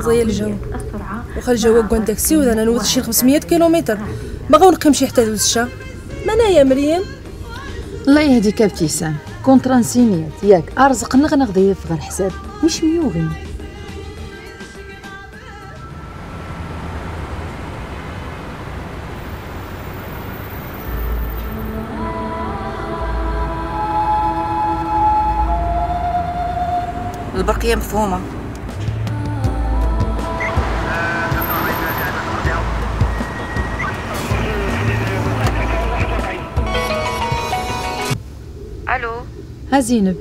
وزي الجو. وخا الجو كون داكسي وأنا نوز شي 500 كيلومتر. ما غنقيم شي حتى دوز الشا. ما أنا يا مريم. الله يهديك ابتسام كونترانسينيات ياك أرزق نغنغ ضيف غير حساب. مش ميوغي البقية مفهومة. ها زينب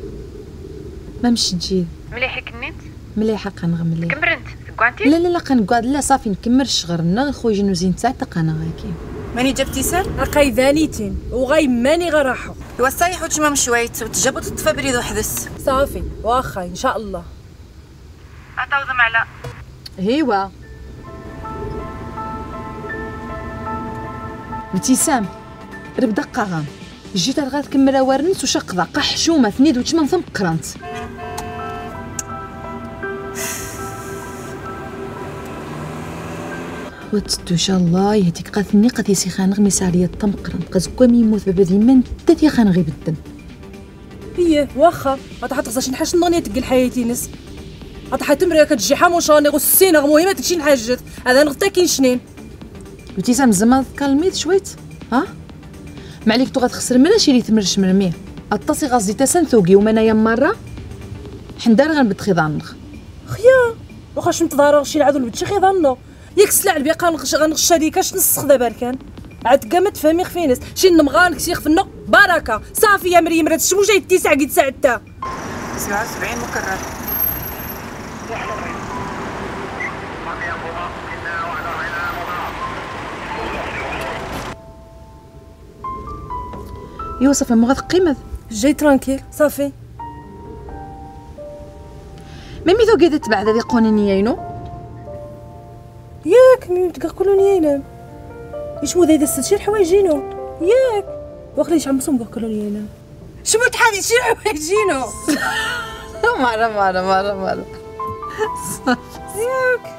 ما مش تجي مليح كنيت؟ مليحه قنغ مليح كمرنت كوانتي؟ لا لا لا قنقعد لا صافي نكمل الشغل نا خويا نوزين تاع تقنا غاكي ماني جاب تيسر رقاي ذانيتين وغايماني غراحو الوسايح وتشمام شويت وتجاب وتطفى بريد وحدث صافي. واخا إن شاء الله. عطاو ذم على هيوا. ابتسام رب دقة غام جيت غا تكمل ورنس وشق ذاق حشومة ثنيد وتشمن ثم قرنت وتستو إن شاء الله يهديك قاثني قد يسي خانغ مسالية تم قرنت قد كوام يموت بابا ديما تاتي خانغي بالدم هي واخا. غتحط خصهاش نحاش نغني تقل حياتي نس. غتحط تمريا كتجي حاموشاني غسينا مهمة تكشي نحاجت. هذا نغتا كاين شنين. ابتسام زعما كالميت شويت. ها؟ ما عليك تو غتخسر ملا شي اللي تمرش مرميه اتصي غازي تسن ثوقي ومنايا مرة. حندار غنبت خضانغ خيا واخا شمت ضرر شي العدو البتشي خيظنو ياك سلع البيقا غنغش غنغش هذيك اش نسخ دابا كان عاد كاع ما تفهمي خفينس. شي نمغان كسي خفنا بركة. صافي يا مريم راه تشمو جاي التسع قد ساعتها 77 مكرر. يوسف ما غتقيمد جاي ترانكيل صافي. ميمي ثو قيدت تبع ذي قونينيا ينو ياك مين تلقى كلون ياينام يشمو ذا يدس؟ شي حوايجينو ياك. واخليش عم صنبو كلون ياينام شمو تحادي شي حوايجينو مرة مرة مرة مرة. ياك.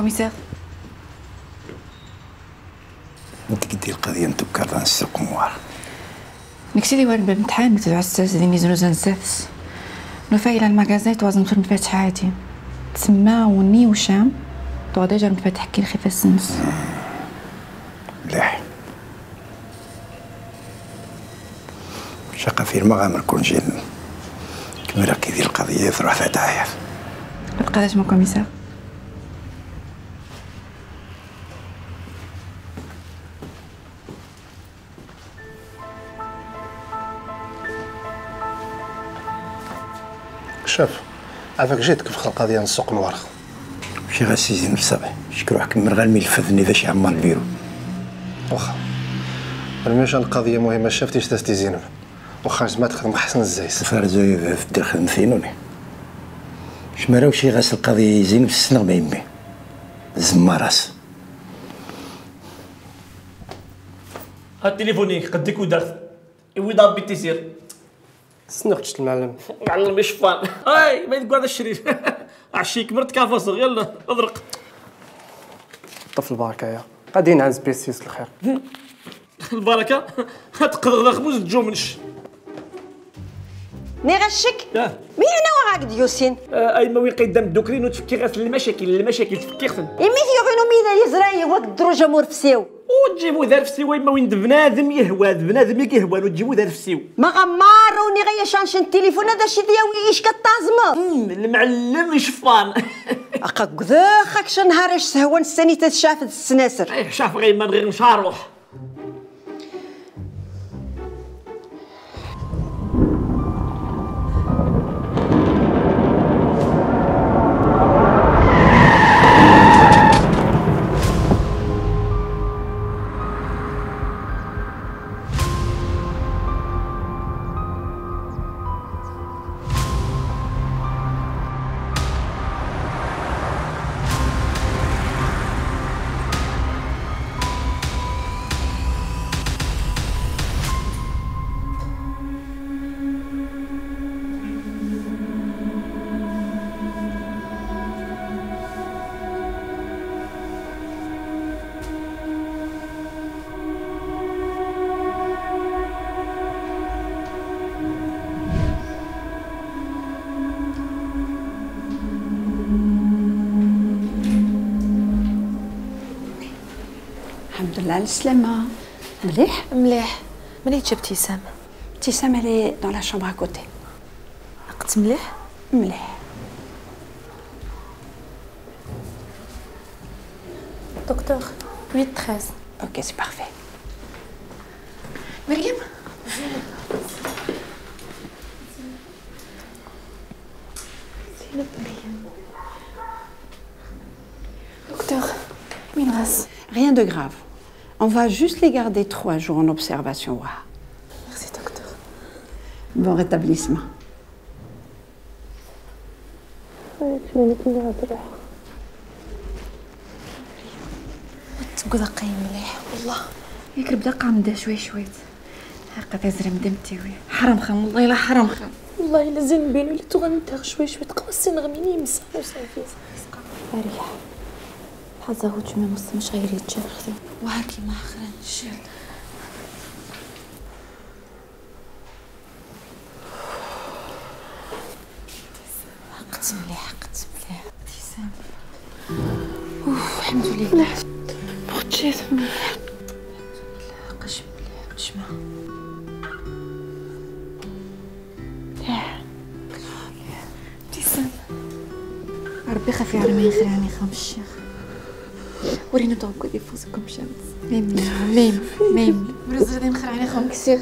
كوميسير انت قدي القضية انت بكرة السوق موار نكسي دي وارد بالامتحان نتبع الساس دي نيزنو زنساس نفايلة المغازي توازن في المفاتح عادي. تسمى وني وشام تو ديجا مفاتح كي الخفة السنس مليح شقة في المغامر كون جيل كمل كي دي القضية تروح فتايا القداش مو كوميسير شوف عافاك جيتك في الخلقه ديال السوق نوار شي غاسي زين صافي شكرا روحك من غير الملف ذني ذا شي عمار البيرو. واخا. الميش القضية مهمة شفتيش تاستي زينب؟ واخا ما تخدم حسن الزايس فارزو في الدار خدم ثينوني شمراو شي غاس القضية زين في السنة ما يمي. زما راس. هاد تليفونيك قدك ودرت. وي ضربي تيسير سنقتش المعلم. معلم يشفان هاي ما يتقعد الشريف. عشيك مرت كافوسر يلا أضرق. طف البركة يا. قاعدين عن سبيسيس الخير. البركة؟ تقدر خبز تجو منش. ني غشك؟ مي أنا وراك ديوسين؟ آه، أي ما وين قدام الدوكرين وتفكي غاسل المشاكل المشاكل تفكي خصن يمي يغنو مينا يزراي وقت الدروجه مورفسيو وتجيبو ذا في سيوي ما وين بنادم يهوى بنادم يهوى وتجيبو ذا في سيو ما غماروني غير شانش التليفون هذا شي دياوي إيش كطازمة؟ المعلم يشفان اقا كذا خاك شي نهار اش سهوان السني تتشافد السناسر؟ إيه شاف غير ما غير نشاروح الحمد لله على السلامه مليح مليح منين جا ابتسام ابتسام علي دون لا شومبر كوتي قلت مليح مليح دكتور 8 13 أوكي سي بارفي مريم دكتور مين غاس Rien de grave. On va juste les garder trois jours en observation. Waouh. ميرسي دكتور Bon rétablissement. تقول قايم مليح والله. ياك بدا قامده شوي شوي. هاكا تزرم دمتي حرام خام والله لا حرام خام والله إلا زين بينو اللي تغنتها شوي شوي تقص نغميني مسح وصافي أريح. حظه هو تشمي مص مش غير يتجرخ وهاكي ما خرن شيل قت مليح قت مليح. ابتسام. اوف الحمد لله. بغيت مليح قش مليح قشمة. ابتسام. ربي خافي على ما يخلعني خام الشيخ. ورينا توقع دي فوزكم شمس ميم ميم ميم ورزر دي مخلعني خام كسيخ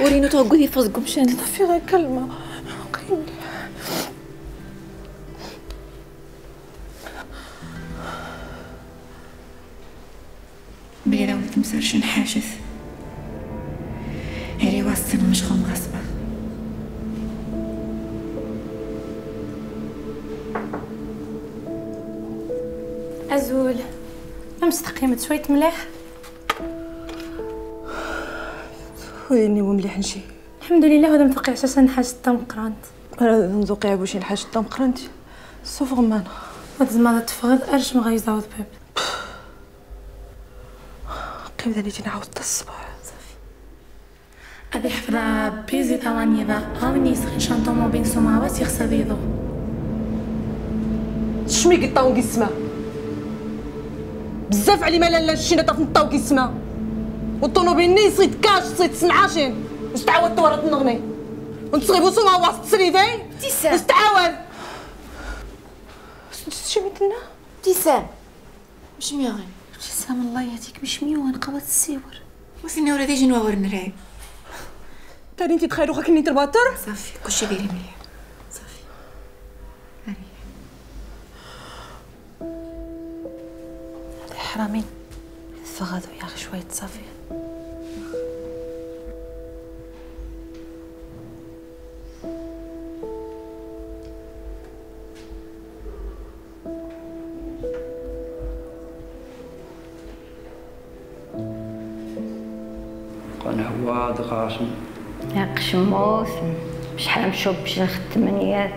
ورينا توقع دي فوزكم شمس في غير كلمه مليح بلي لو تمسرش عزول امس تقيمت شوية مليح؟ ويني ومليح نشي. الحمد لله هذا متوقع أساسا حاجة الطم قرانت. أنا نذوقي عبوشي الحاجة طم قرنتي سوف غمانه هاد زعما تفغض ارش ما غيزاود باب. قيم داني تي نعاود حتى الصباح. أبي حفظة بيزي طواني ذا غاوني سخن شانطو مو بين سوما واس يخسر بيضو. شمي قطاو قسمة. بزاف علي ما لا لا شي طاف نطاو قسمه والطونوبيل ني صيد كاش صيد سنعاشين واش تعاود تورط نغني ونتصغيبو سوما واسط سريدي ابتسام واش تعاود؟ شي ميتنا ابتسام مش ميغن ابتسام الله يهديك مش ميوان قوات السيور وفيني ورا ديجي نواور نراي تاني انت تخيلو خاك ني ترباطر صافي كلشي ديري مليح. حرامين. فغادو يا أخي شوية صافي قال هو دقاشم يا قشموس شحال مشوب بشي ختمنيات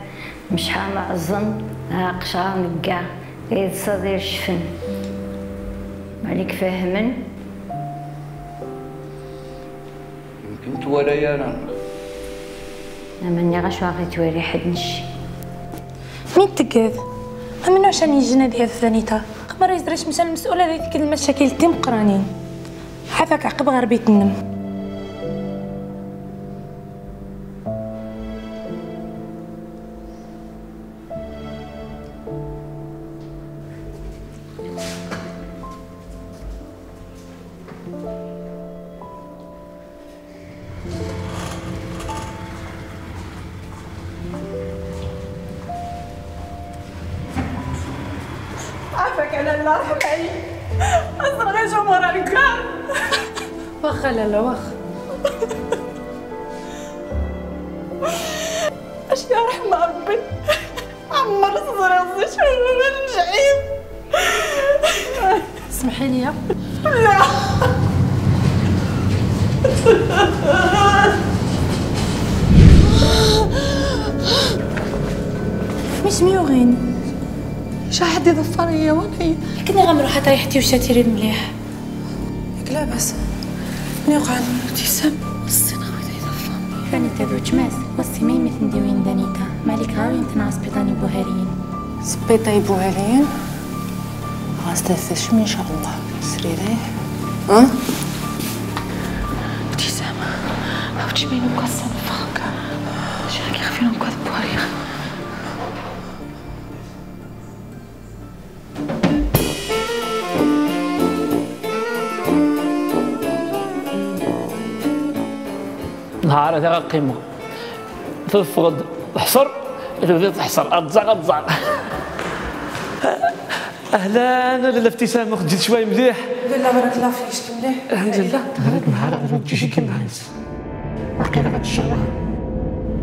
شحال معزن ها قشار نقع قيد صدير شفن. عليك فاهمن يمكن توالي أنا. أنا ماني غاش باغي تواري حد نشي. مين تقاد من عشان يجينا ديال فلانيتا قمر يزريش مشى المسؤولة ديال ديك المشاكل تيم قرانين. حفاك عقب غير بيت النم. ريحتي وشاتيري مليح ياك لاباس مني وقع ابتسام فاني تدو تماس وسي مي مثل ديوين دانيتا. مالك غاوي انتنا سبيطاني بوهاريين. سبيطاي بوهالين غاستاذ ان شاء الله سريري؟ ها قيمة تفقد تحصر تبدا تحصر اتزع اتزع أهلا لاله ابتسام خديت شوية مليح. لا بارك الله فيك مليح الحمد لله. هذاك النهار غادي تجي كيما هانس وقيلا غتشرح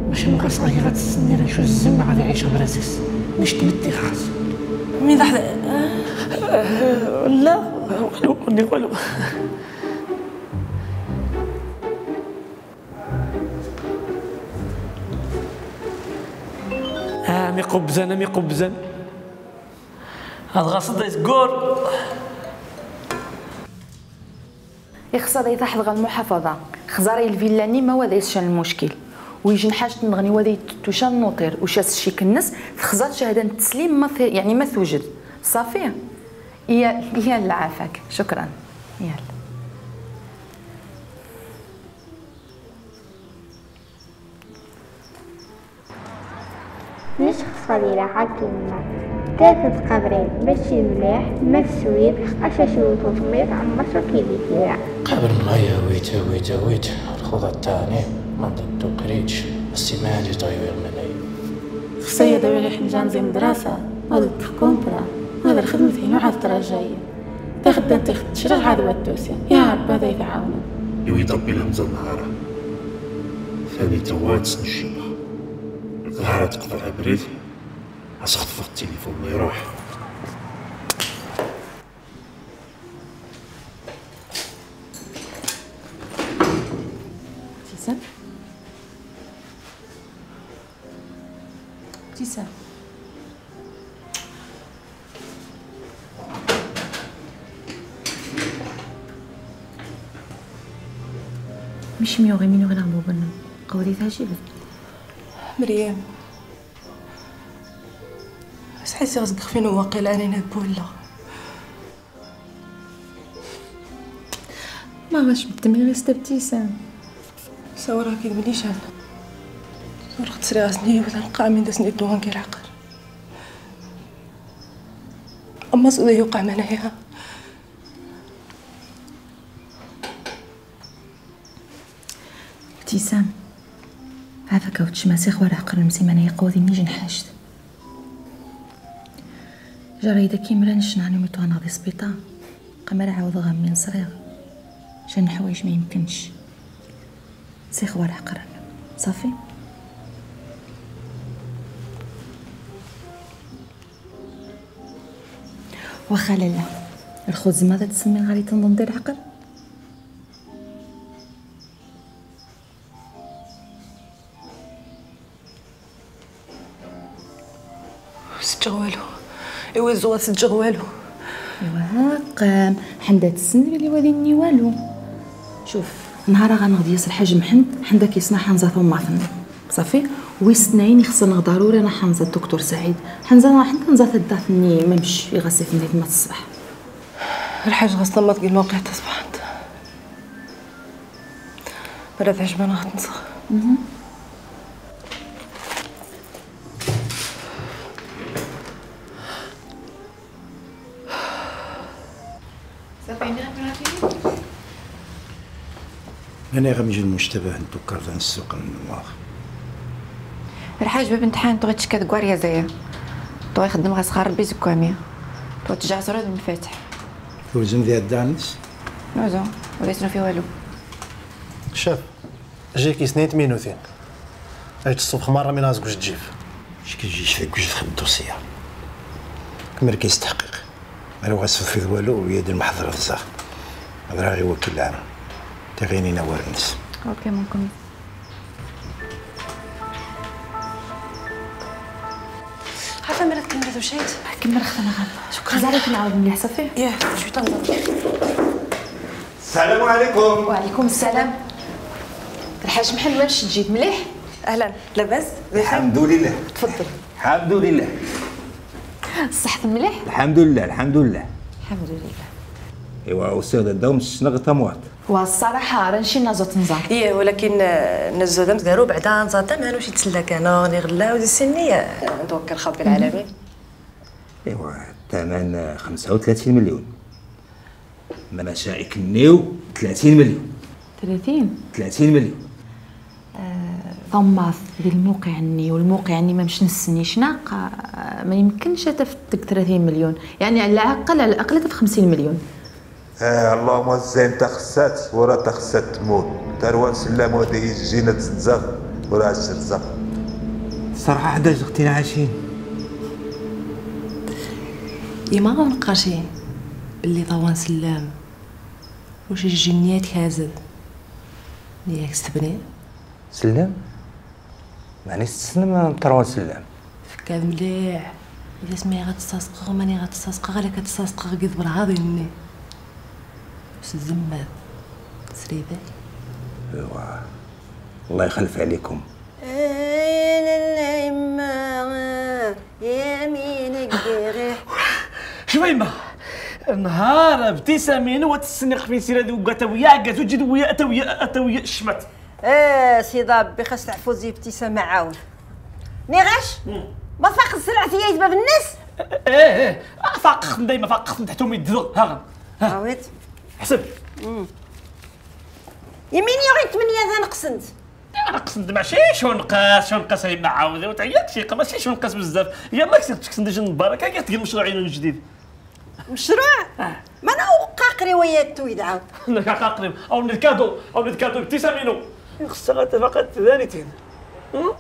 ماشي من غير غير غتستني نشوف الزم غادي يعيش براسيس مش تمدي خلاص. مين لحظة؟ لا والو والو. قبزان مي قبزان هاد غاصد يتقول يخسر يتحت غا المحافظة خزاري الفيلا نيما وذا يسشان المشكل؟ ويجي نحاجة نغني وذا توشان نوطير وشاس شي كنس؟ خزات شهادة التسليم ما في يعني ما توجد صافي؟ يا يا اللي عافاك. شكرا. يلا. نسخ صغيرة عكيمة ثلاثة قبرين ماشي مليح ما السويد أشاشو وتطمير عن مصر كيدي فيها قبل ما يا ويت يا ويت يا ويت الخوضة الثاني منطقة قريتش السماجي طيب المناي خصية داوي حنجان زي مدرسة هذا كونترا هذا الخدمة هنا عاد جاية تاخد تاخد تشرح هذا الدوسية يا رب هذا يتعاون. يوي طبي الهمزة النهارة ثاني توات سنشيبها الظهرة تقطع بريد أسخطف التليفون ما يروح ابتسام ابتسام مش ميوغي مين يغنى بوبنا قولي تعجبك مريم. بس حسي غزق فين واقيلا أنا بولا ما باش بتمي غير ابتسام صورها كي تبنيش أنا صورة تسري غاسني ولا نقع من دسني دوان كي العقل. أما صدي يوقع منايا ابتسام عافاك وتش مسيخ ورا عقل مسيمانة يقوذي نيجي نحاجت جرى إذا كي مران شنعني ميتو غادي سبيطار. قمر عاود غامين صغير. شان حوايج ما يمكنش. سيخ ورا عقل صافي. واخا لالا الخبز ماذا تسمي غادي تنظن دير عقل؟ سجغوالو ايوا زوغ سجغوالو ايوا قام حندا تسن بلي وادي والو. شوف نهار غنغدي ياسر حاج محمد حندا كيصنع حنزة ثم صافي. ويستناين خصنا ضروري أنا حمزة الدكتور سعيد. حمزة راح نزات الدافني ما مش في ما الصباح الحاج غصنا ما تقول الموقع تصبحت بلا عجبنا غتنسخ. أنا غنجي المشتبه نتوكر في السوق النوار الحاج باب امتحان تغي تشكى كواريا زايا تغي يخدم غا صغار ربي زكامية تغي ترجع زراد المفاتح توزن ذي الدانس؟ نوزو ولا يسنو في والو. شاف جيكي سنيت مينوتين عيت الصبح مرة من راسك واش تجيب اش كيجيش فيك واش تخدم الدوسيه كمل كيستحقق. ما راه غاسف فيه والو ويا دير المحضر في الزاخ هذا غير وكيل العام. تغيني نوار نس أوكي ممكن. عارفه مرات كملت ومشيت كمل اختنا غادا شكرا. زعلك نعاود مليح صافي ياه جو تنظر؟ السلام عليكم. وعليكم السلام. الحاج محمد واش تجيب؟ مليح؟ أهلا. لاباس؟ الحمد لله. تفضل. الحمد لله. صحت مليح؟ الحمد لله الحمد لله. الحمد لله. إيوا أستاذ الدوم السنغ تموات والصراحة راه نشي نازوت نزار إيه ولكن نزو دم دارو بعدا نزاتا ما نوش يتسلى كان غني غلا ودي السنية. نتوكل خاطر العالمين إيوا الثمن 35 مليون. مشائك النيو 30 مليون. 30 30 مليون. ضماث ديال الموقع عني والموقع عني ما مش نسني. شناق آه، ما يمكنش تفتك 30 مليون. يعني على الأقل على الأقل 50 مليون. آه اللهم زين تخسات ورا تخسات تموت. تروان سلام ودي جينا تزغ ورا تزغ صراحة حداش أختي عايشين؟ يا ما غنبقاشي باللي طوان سلام. وشي جنيات كازد ياك ستبني سلام؟ معني تسلم تروان سلام. فكاد مليح. الا سمي غتستسقى ماني غتستسقى غير كتستسقى قد برعاضيني بس الزماد سريبة؟ ايوا الله يخلف عليكم. شوفي ما نهار ابتسامين وتسنق في سيرة وجد ويا أتا ويا أتا ويا شمت. آه سي ربي خاص تعفو زي ابتسامة عاود نغاش ما فاق السرعة في باب الناس؟ إيه إيه. فاقخ دايما فاقخ تحت امي الدغ هاغن عاود حسب. يميني غير ثمانية ذا نقصنت أنا قصد ماشي شو نقاس؟ شو نقاس هي معاودة وتعيط شي ماشي شو نقاس بزاف؟ يلا كسرت تكسن ديجا مبارك كاع تقول مشروعين الجديد مشروع؟ ما أنا قاقري وياك تويد عاود. لك قاقري أو نركادو أو نركادو ابتسامينو خصها فقط ثانيتين. ها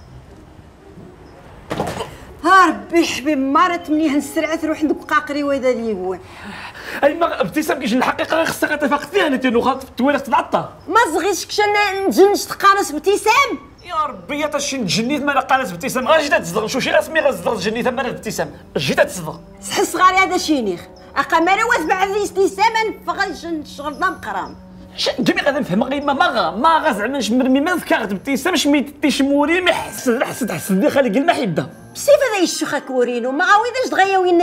ربي حبيب مرت مني هنسرعة تروح عندك قاقري ويدا لي هو. أي ما ابتسام كيجي الحقيقة غير خصها تفاق ثانيتين وخاط التواليخ تتعطى. ما صغيتش كش أنا نجنش تقانص ابتسام يا ربي يا تشي نجنيت ما قالت ابتسام غير جيت تصدغ شو شي رسمي غتصدغ جنيتها ما ابتسام جيت تصدغ. صحي صغاري هذا شينيخ أقا ما واث ذي ابتسامة فغاش نشغل ضم قرام جميع غادي نفهم. غير ما ما ما زعما نشمرمي ما ذكرت ابتسام شميت تيشموري ما حسد حسد حسد لي خلي المحبه بسيف هذا يشوخ كورينو. ما عاودش دغيا وين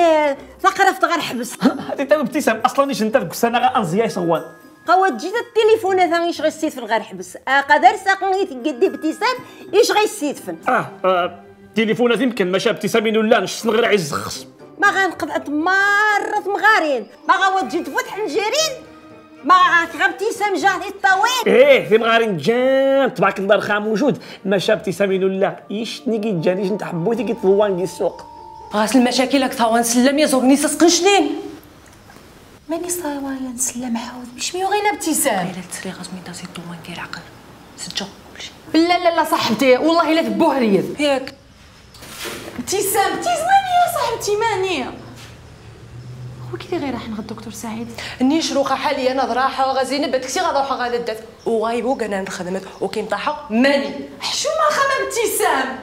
ثقرة في غير حبس. هذه تا ابتسام أصلا نيش أنت في السنة غا انزيا يصوان قوات جيت التليفون هذا إيش غيسيت في الغير حبس. قدر ساقن تقدي ابتسام إيش غيسيت فن آه, آه. تليفونات يمكن ماشي ابتسامين ولا نشط غير عايز خص ما غنقضعت مرة مغارين. ما غاود جيت فتح ما غا ابتسام جاهي الطويل إيه في مغارين جان تبارك الله الخام موجود. ماشي ابتسامين ولا يشتني كي جاني انت حبوتي كي طوان ديال السوق؟ غاس المشاكل راك ثوان سلم يا زوغني سسقن شنين ماني صايوه يا نسلم عاود مش ميو غير ابتسام لا تسري غاز ميتا سي طوان كاين عقل سجا. كلشي لا لا لا صاحبتي والله إلا ذبوه ريض. ياك. ابتسام تيزماني يا صاحبتي ماني. وكي غير راح نغد دكتور سعيد؟ ني شروقة حاليا نضراحه غازي نبت. كسي غضوحه غالدت وغايبوك أنا نخدمت وكي نطاحو ماني. حشو ما خمم ابتسام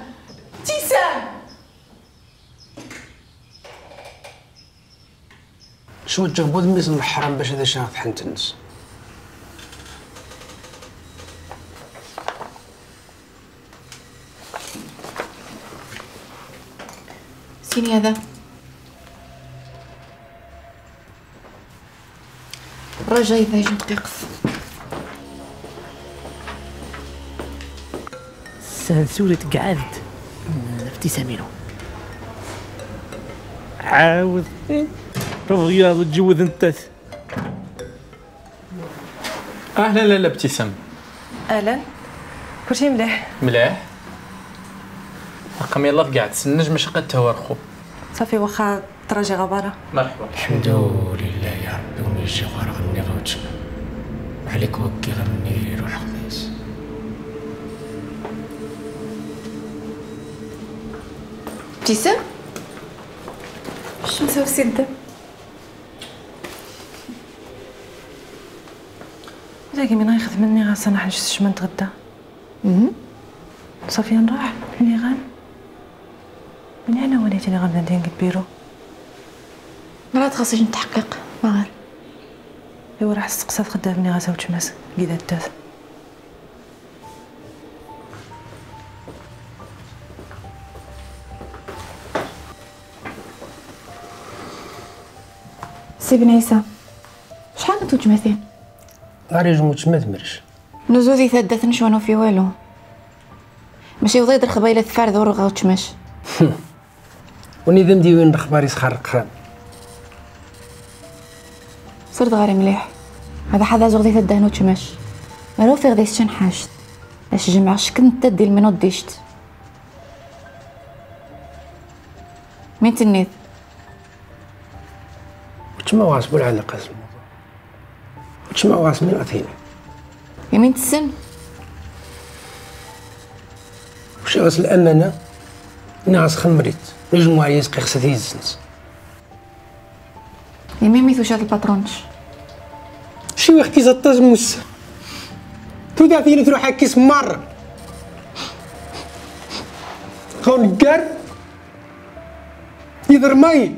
ابتسام. شو تجبد ميزن المحرم باش هذا شاف حن تنس سيني هذا. رجاء إذا جبت تقف سانسورة قعدت. ابتسامينو عاود رياض تجوز انت. أهلا لالا ابتسام أهلا. كلشي مليح. مليح؟ رقم يلا قاعد تسنج مش قد تورخو صافي واخا تراجي غبارة؟ مرحبا. الحمد لله يا ربي ونجي غير غني غوتشنا عليك وكي غني روح الخميس ابتسام مسوي في الدم؟ لاقي من غيخدم مني غاس أنا حنجلس ما نتغدى صافي نروح. ملي غان من أنا وليتني غنبدا ندير بيرو. مرات خاصني نتحقق. ما غير إيوا راح استقصات خدامني غاسا وتشماس كيدا التاث سي بن عيسى شحال نتو تجمعتين غاري جموت ما تمرش نزوذي ثدث نشوانو في والو. ماشي وضيد الخبايلة ثفار تشماش وني ذم ديوين الخبار يسخر خان صرت غاري مليح. هذا حدا زغدي ثدهنو تشماش مالو في غدي شن حاجت اش جمع شكن تدي المنو ديشت. مين تنيت؟ وتما واسبو العلاقة الموضوع وتما واسمي الأثيني يمين تسن؟ وشي غاس الأمانة؟ إنا غاس خمريت. نجمو عليا سقي خصها تيزنس يمين ميثوش هاد الباترونش شي وقت يزطاز موسى تودا فيني تروح هكيس مرة خون قار يدر ماي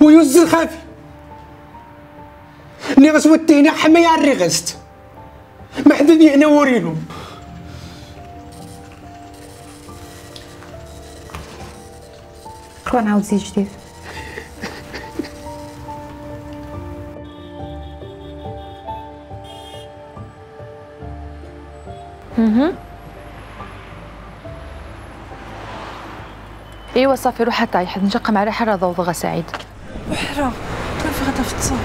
ويوزل خافي اللي غاس ودينا حماية عري غست ما حدا دينا ورينو كون نعاود زيد جديد إيوا صافي روح حتى حد. نشق مع ريحة راه ضوضغة سعيد. وحرا كيف غدا في التصاور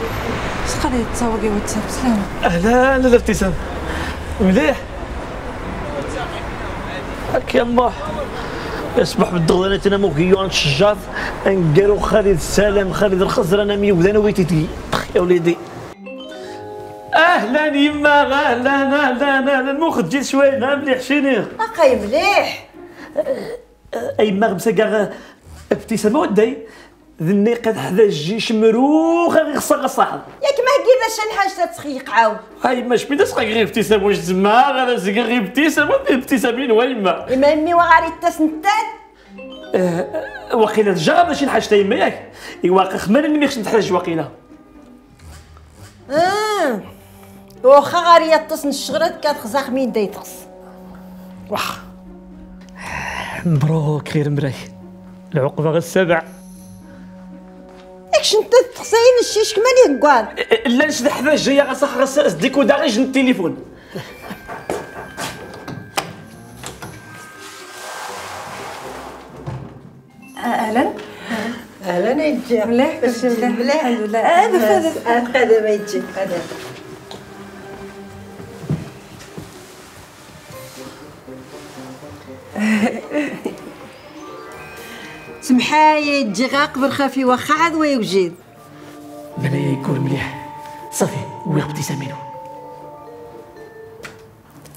سقى لي التصاور كي واتساب سلام؟ أهلا لالا ابتسام مليح. هاك يما يصبح بالدغدانة أنا موكيون الشجاط انقرو خالد السلام خالد الخزر أنا ميوذان ويتيتي يا وليدي. أهلا يما أهلا أهلا أهلا. المخ جيت شوية مليح شيني اقاي مليح. أي ما غمسا كاع ابتسامه وداي ذني قد حدا الجيش مروخه غير خصها صاحب. ياك ما كيفاش شي حاجة تسخيق عاود هاي ما شبينا سقى غير ابتسام واش تما غير زقا غير ابتسام ابتسامين ويما. إما أمي وغاري التسنتان أه وقيلا تجرب شي حاجة يما ياك؟ ايوا خمر اني ماكش نتحتاج وقيلا واخا غاري يتصن الشغرات كتخزاق مين دا يتخص واخ. مبروك خير مراك العقبة غير السبع ياكش انت تخسين الشيش كمان يقال لا نشد حدا جاية غصح غص ديكو دا غير جن التليفون. أهلا. أهلا. يجي. مليح مليح. الحمد لله. هذا هذا هذا ما يجي هذا. سمحايا يجي غا قبل خافي واخا عاد ويوجد بنايا يكون مليح. صافي ويا ابتسامينو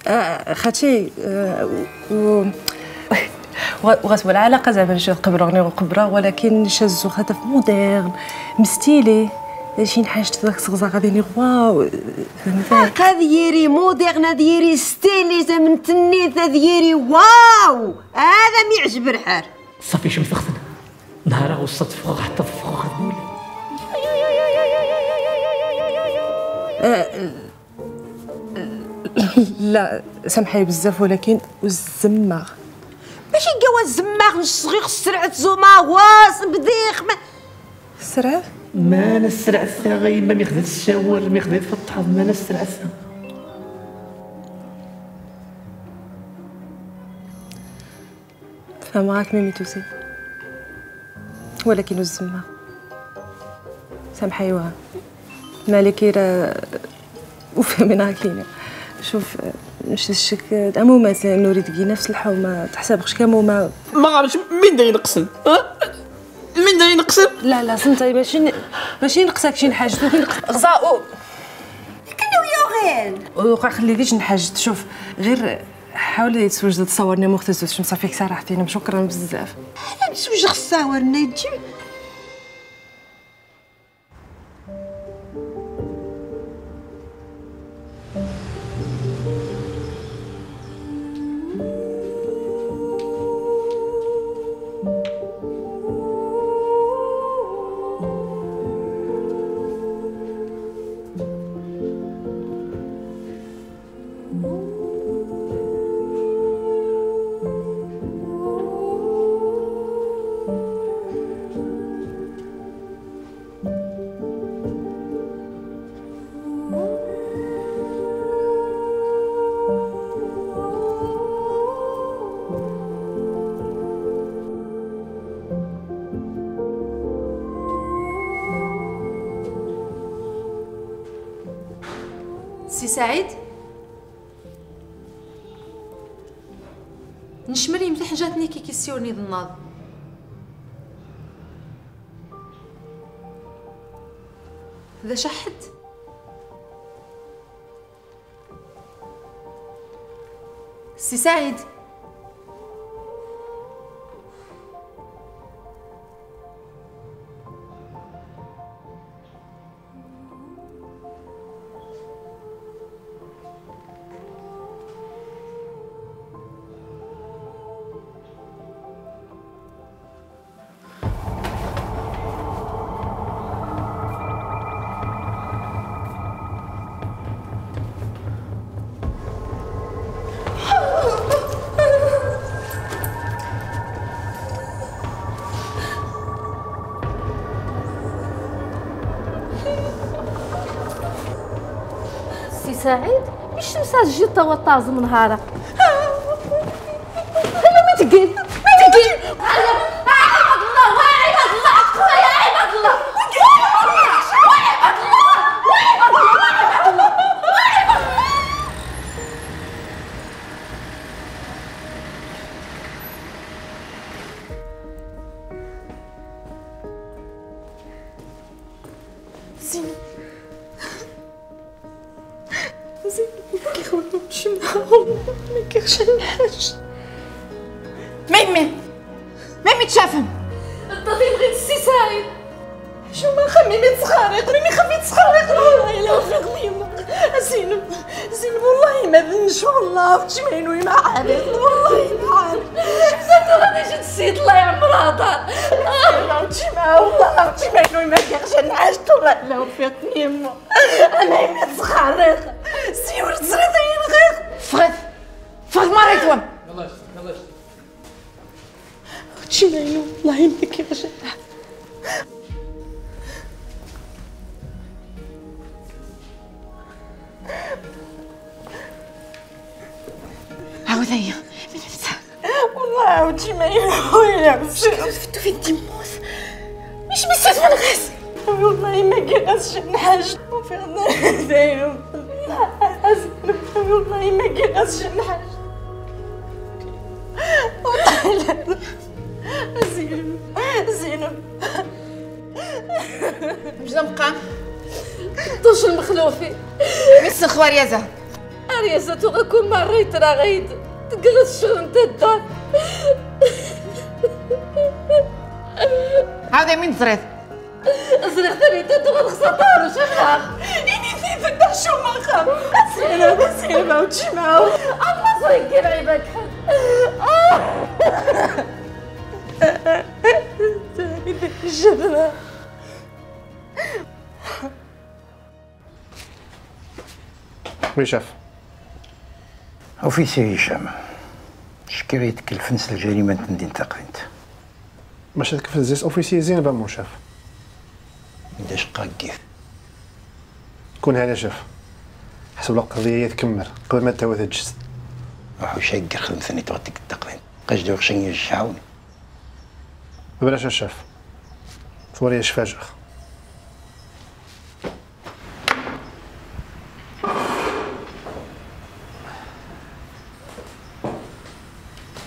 آه خاتي آه و وغتبان العلاقة زعما شي قبره غني قبره ولكن شازو خاطر موديرن مستيلي. شي حاجة ذاك الصغزه غادي ني واو فهمتي هذا ديري موديرن ديري ستيلي زمن تنيت ديري واو هذا ما يعجب الحال صافي شمس خصنا نهار وسط فوق حتى فوق خدمول لا سامحي بزاف ولكن والزمار ماشي جواز زماغ الصغير سرعة زماواس بديخ ما سرعة ما أنا السرعسة غيما مي خدات الشاور مي خدات في الطحاف ما أنا السرعسة فمعاك ميمي توسي. ولكن الزمة. سامحيوها. مالكي راه وفهمنا كاينة شوف مش الشك. امومات نريد كي نفس الحومة. تحسبش كمومه ما عرفتش مين دا ينقسم ها؟ مين دا ينقسم لا لا سنتي ماشي ن- ماشي نقصك شي نحاجت ولكن غزاء كانوا يوغين وقع خليكيش نحاجت شوف غير حاولي تسوج تصورني مختزوز شمس صافيك صراحتي. شكرا بزاف. أنا نسوج خصاورنا يجي سعيد؟ نشمري مليح جاتني كي كيسيوني ظناض ذا شحت. سي سعيد. سعيد مساج جيت توا طاز من نهارك المخلوفي مس خواريا زهر اريا زاتو غكون مريت راه غيد. تقلص شغل انت الدار. عاودي مين زريت زريخ ثاني تدو غنخسر دارو شغال إني في فتح شو ما خاف زينب زينب عاودتي معاهم الله صيقين عيبك الجبنة وي شاف وفي سي هشام شكي غيتكلف نس الجريمة ندين تقرينت باش هذاك زيس اوفيسي زين با شاف داش قاكيف كون هذا شاف حسب القضية تكمل قبل ما تهوى تجسد روحو شاكر خدم ثاني تغطيك التقرين قاش دور شنو يشعوني بلاش الشاف ثوري شفاجخ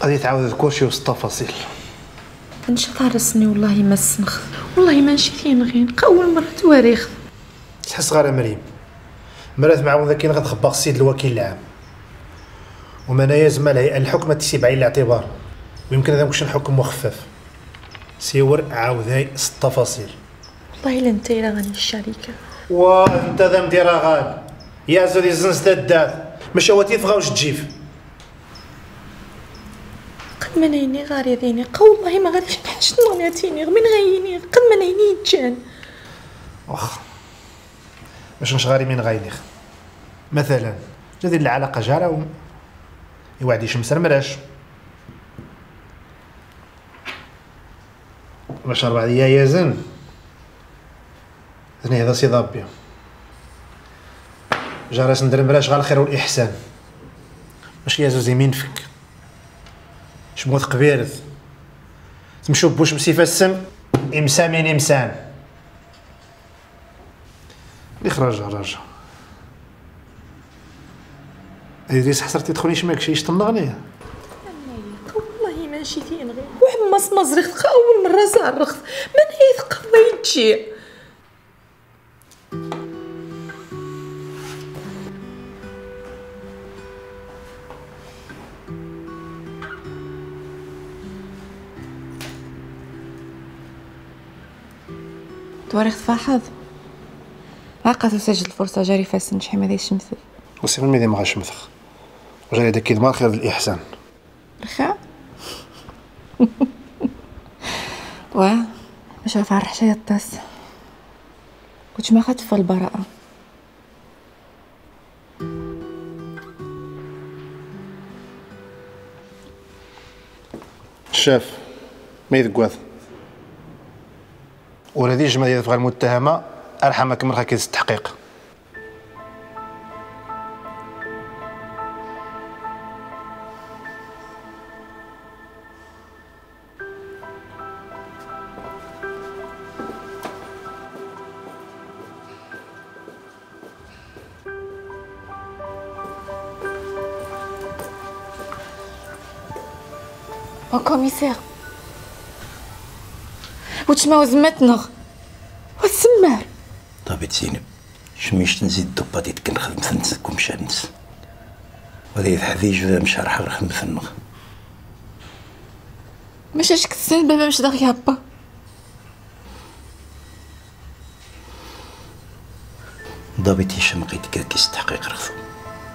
غادي تعاود كلشي وسط التفاصيل. نشط راسني والله ما سنخ. والله ما نشيت ينغين اول مرة تواريخ. تحس غير مريم. مرات معاون ذاك غتخبى السيد الوكيل العام. ومنايا زعما الهيئه الحكم تسيب عين الاعتبار. ويمكن هذا مكنش الحكم مخفف. سيور عاود هاي التفاصيل. والله إلا أنت إلا غني الشركة وانت ذا مدير غال يا زودي زنز داد مش هو تيفغا وش تجيف؟ قد ما نيني غار يديني والله ما غاديش نحش نغناتيني من غيني قد ما نيني يتجان واخ باش نشغاري من غاينيخ مثلا جديد العلاقة جارة و يوعد شمس مرمراش باش ربع ديا يازن ثني هذا سي ضابي. جارس ندير مراش غير الخير والإحسان. باش يا زوزي مين فك شموت قبيرث تمشو بوش مسيفة السم إمسامين إمسان إخراج راجع إدريس حسرتي تدخليش ماك شي تنغني والله ما نشيت ينغي وحمص مزرخت خا أول مرة صرخت من هي ثقضي تجي تواريخ تفاحظ عاقة تسجل الفرصة جاري فاسن شحال ما دايش مثل وسي من ميدي ما غاش مثخ وجاري داك كيدمار خير الإحسان. رخا واه باش رفع الرحشة الطاس كنت ما خاطف البراءة. شاف ما يذكواث ولدي جمع ديال غير المتهمة أرحمك من كيس التحقيق. أو وتشما وزمتنا وتسمار طابت زينب شميش نزيد دوبا ديت كنخدم ثنتك ومشانس وهذا حذيج وذا مش راح نخدم ثنغ مش اش كتسن بابا مش دغيا با ضابط هشام لقيت كيس تحقيق رخصو.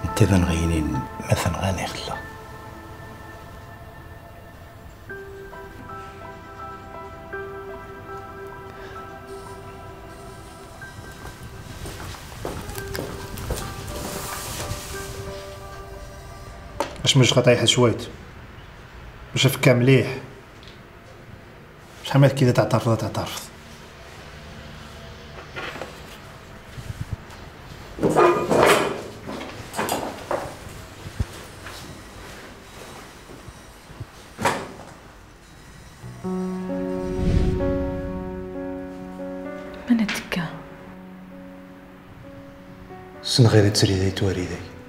انت ذا نغينين مثلا غاني خلا. باش مش غطيح شويت؟ باش افكا مليح. شحال كذا تعترض تعترض. من تكا سن غير تسري ذي تواري ذي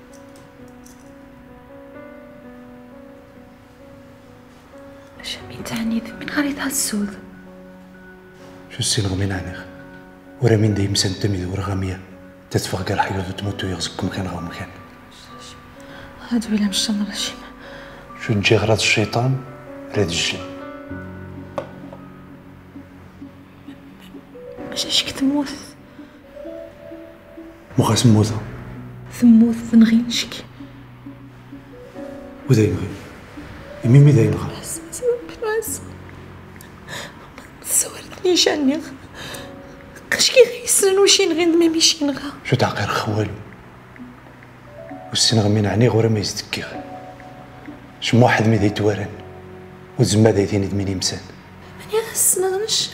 شو السين غمين عنيخ ورا من دايم سنتمي ورا غامية تتفق قال حيوة تموت ويغزك مكان غا مكان. هادو إلا مش الرجيم شو تجي غرات الشيطان؟ راد الجن باش عشك تموت. مغاس موثا تموت تنغي نشكي. وداين غير يمي مي داين غير صورتني شاني قشكي غيسرن وشين غير ما ميشين غا؟ شو تعقير خوالو والسين غمين عني غورا ما يزدكي شم واحد مي توارن؟ وزما دايتيني دميني مسان. أنا غسنا نش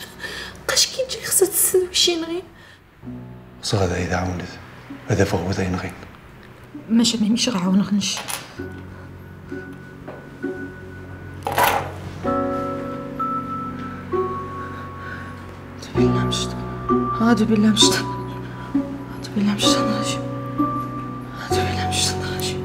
قاش كي تجي خصها تسن وشي نغي صغاد إذا عاونت هذا فهو ذا ينغين. ماشي ما مش غعاونك نش هادو بالله مشت هادو بالله مشت نراجع هادو بالله مشت نراجع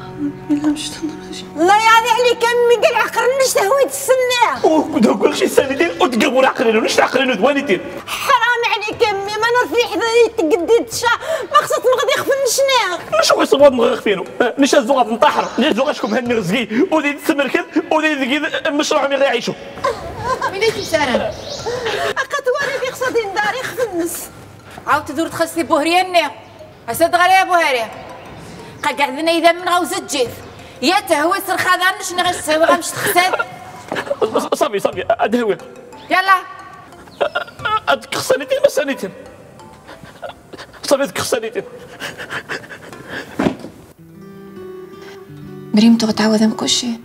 هادو بالله مشت نراجع الله يعني عليك أمي قال عقرنش تهوي تسنى وكدا كل شيء سالدين وتقبر عقلين ونش عقلين ودوانيتين حرام عليك أمي ما نرفي حدا تقدي تشا. ما خصها تنغدي خفن شناغ شو يصبوا نغير فينو نش الزوغات نطحر نش زوغاتكم هني رزقي ودي تسمركن ودي مشروع مي غيعيشوا من إيش سارة اكا توالي خصها دين داري خفنس عاود تدور تخلصي بوهرياني أسد غالي بوهري. قا قعدنا إذا من غاوز الجيف يا تهوي سرخا نش نغش تسوي غامش تخسد صافي صافي ادهوي يلا. اتكخسنيتين ما سنيتين صافي تكخسنيتين مريم تغ تعوذ من كل شيء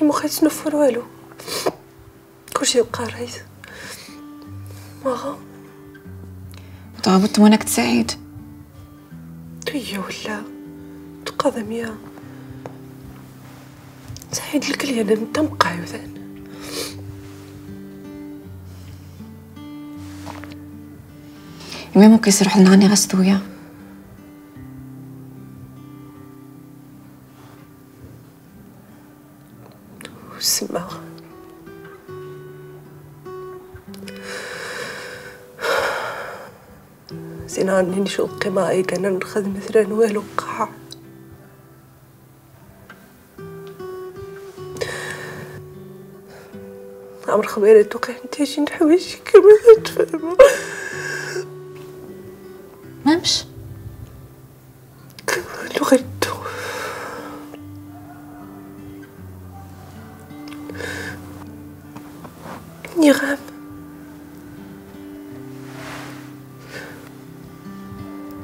لي ما خايت نفر والو. كلشي بقى رايت ماغا؟ وتغبط وأنا كنت سعيد هي ولا؟ تقدم يا سعيد الكل أنا انت مقايوذان يوم ممكن يصير حلنا عني غستويا وسمع زين عني نشو القماء كأن نخذ مثلا والو قاع عمر خبيري توقع نتاجي نحويج كما تفهموا مامش لغته نغام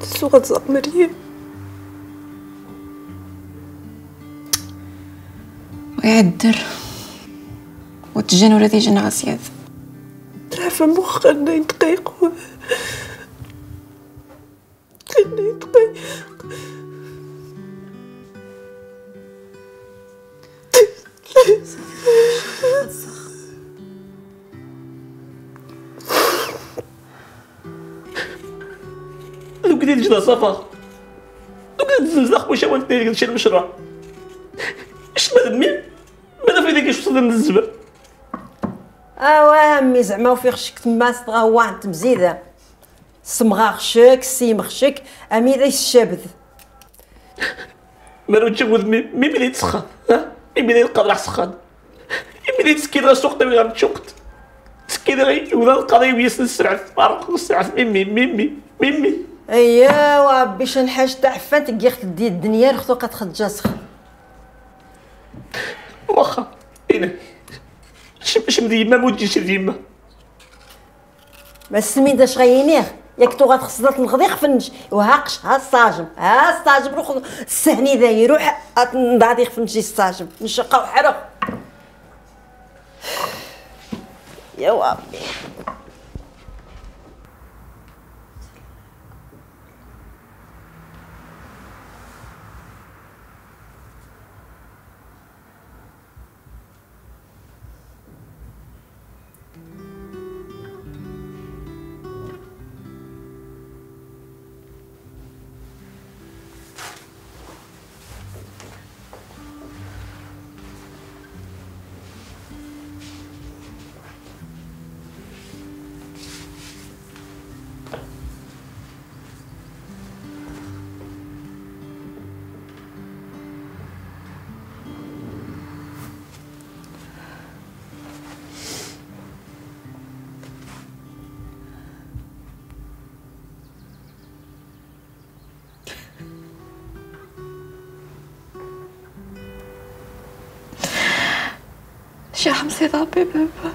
سوغة زق مريم ويعدر وتجن ولا جن عصياد تعرف المخ انه يدقيق انه يدقيق دوك ديال جدا صفا. وانت المشروع اش ما دمي ماذا في ديك اوا أمي زعما وفي خشك تما تبغى هو انت مزيده سمغا خشك سيم خشك أمي ذا الشبذ مالو تجوز مي مي بلي تسخن بلي القدر سخن. مي بلي تسكيد غا سوق طويل غا تشوقت تسكيد غا ولا القضية ويس السرعه فارق السرعه ميمي ميمي ميمي. ايوا باش نحاج تاع عفان تقي خدي الدنيا رختو قد جاسخ واخا اين شمش مديما ما تجيش ديما ما. السمين داش غينيه ياك تو غتخصنا تنغضي خفنش وهاقش ها الساجم ها الساجم روح السهني ذا يروح نضعدي خفنشي الساجم نشقاو حرق يا وابي. ضابي بابا.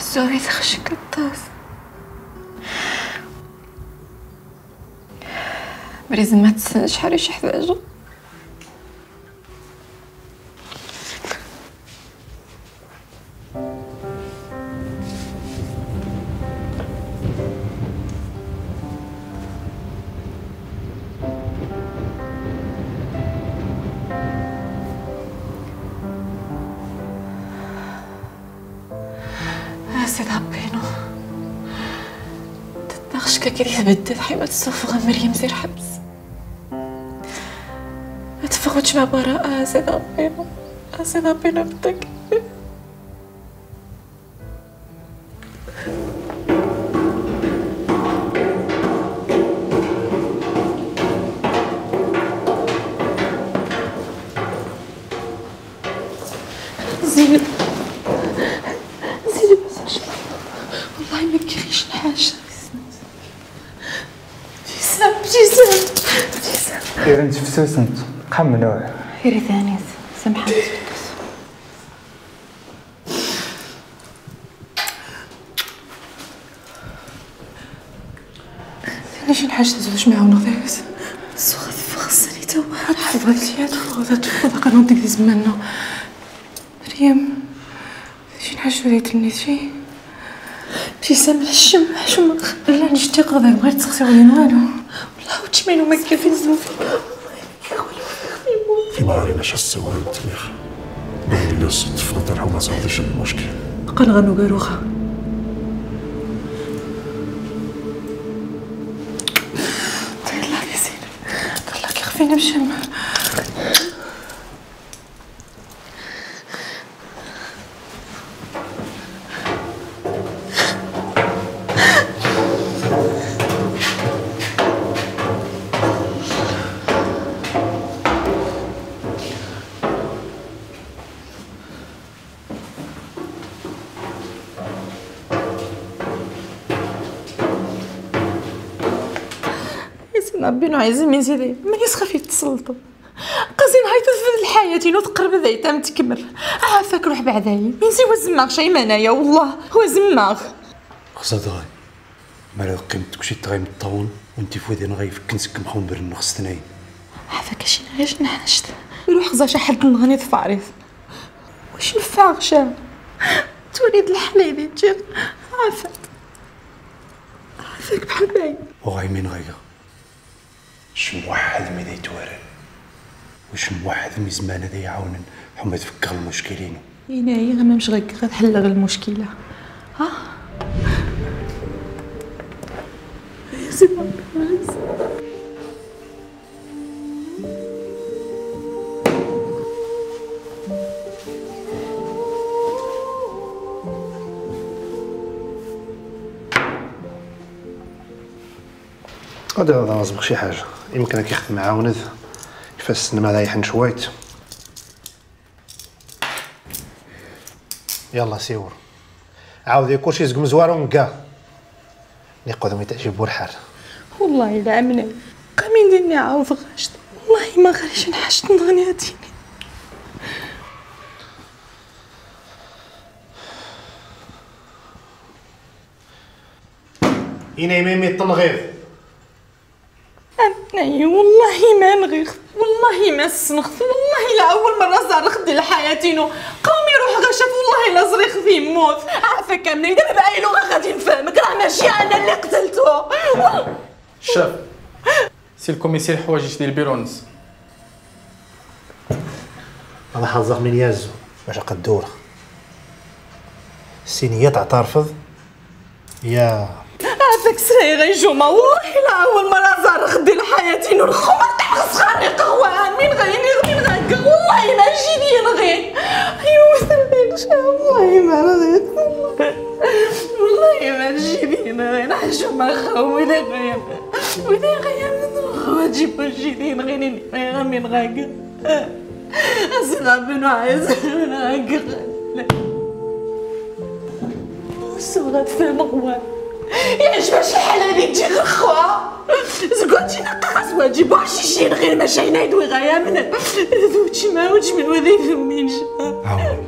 زوري تخشك الطاس. بريز ما تسنى شحال شي حيمة الصفغة مريم زير حبس. ما مع براءة سيد عبينو سيد عبينو بدك انت فسوسنت قمنوع غير ثاني ثاني شي الحاجة تزوج معاون غدايس سوغ تفغسني توا تفضلتي تفضل تفضل قانون ديك زماننا مريم شي لي شي؟ شي سامع الشم شم لا نشتي غدا بغيت تسقسي غير والو. والله وتشمينو ما كافين زوفي ما عرفناش السوار والتاريخ بغينا الصدفة ترحم ما صادش المشكل. قال غنو قاروخة طيلا يا زينب طيلا كي خفينا بشم. ربي عايزين من زيدي من يسخف يتسلطوا قازين هاي تفد الحياة نو تقرب ذا تام تكمل. عافاك روح بعداي ينسي هو زماغ شي منايا والله هو زماغ. خصها غاي مالا قيمتك شي تغاي مطول وانت فوذي نغاي فكنسك مخون بر النخس تناي عافاك شي نغيش نحشت روح غزا شي حد نغني تفعرف واش نفع غشام توليد الحليبي تجي عافاك. عافاك بحال باين وغاي مين غايا ش موحد مي داي توارن وش موحد مي زمان هذا يعاون حما تفكر المشكلين. هنا غا مش غير غتحل غير المشكلة. ها؟ غادي غادي نصبغ شي حاجة. يمكن هاك يخدم عاوند كيفاش السن ما رايحن شويت. يلا سيور. عاود كلشي زق مزوار ونكا نيقودو ما تعجب والحال والله لا أمني. قامين ديني عاود غاشت. والله ما غاديش نحشت نغني هاتيني إنا يميمي التنغيض أمني والله ما نغيخ والله ما سنخت والله لا أول مرة صار خدي لحياتينو قومي روح غا شاف والله لا صريخ فيه موت. عافاك أمني دابا بأي لغة غادي نفهمك؟ راه ماشي أنا اللي قتلته. شاف سي الكوميسير حوايج ديال البيرونس هذا حظك من يازو باش قد دورة السينية تعترفض؟ يا عافاك سراي غيجوما والله لا أول مرة صار خدي لحياتينو الخمر تاع صغاري قهوة مين غيني مين غاكا والله ما جيني نغي. أيوا شا والله ما نغيت والله ما جيني نغي. نحشو ما خاو ولا غيام ولا نخوة جيب جيني نغيني غيام مين غاكا أسمع بنو عايز غاكا سوغات في مغوان يعجبها الحال هذيك تجي الخوا زكوتي نقص واجب وحشيشين غير ما شينا يدوي غايا من ذوتشي ما وجه من وذي ثمين عاون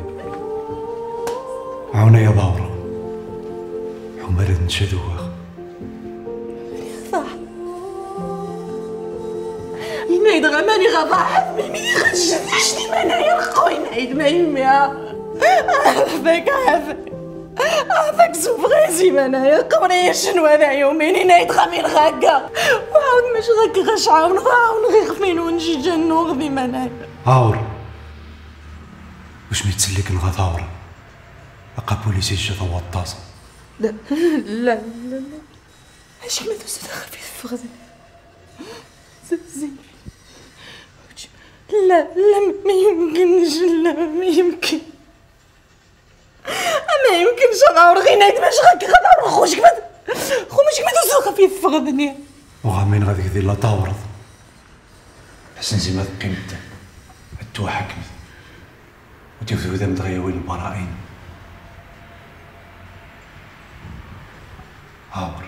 عاون يا ضورة عمر نشدوها نايد غماني غضاحف ميمي غنشديش لي منايا القوي نايد ما يميها عافاك عافاك عافاك زوف غازي منايا قمري شنو هذا يومين نايد غامين غاكا وعاود مش غاك غاش عاون عاون غير خفين ونجي جنو غذي منايا هاور واش ميتسلك نغا اقا بوليسي جا وطاسه لا لا لا لا اش ما دوز خفيف غادي زين لا لا ما يمكنش لا ما يمكن ما يمكنش غاور غي نايت باش غاك غنعرف خوش كما خو مش كما دوز خفيف غادي وغامين غاديك ديال لا تاورض حسن زيما قيمته التوا حكمت وتيفذو ذا مدغيا وين البراءين. هاور.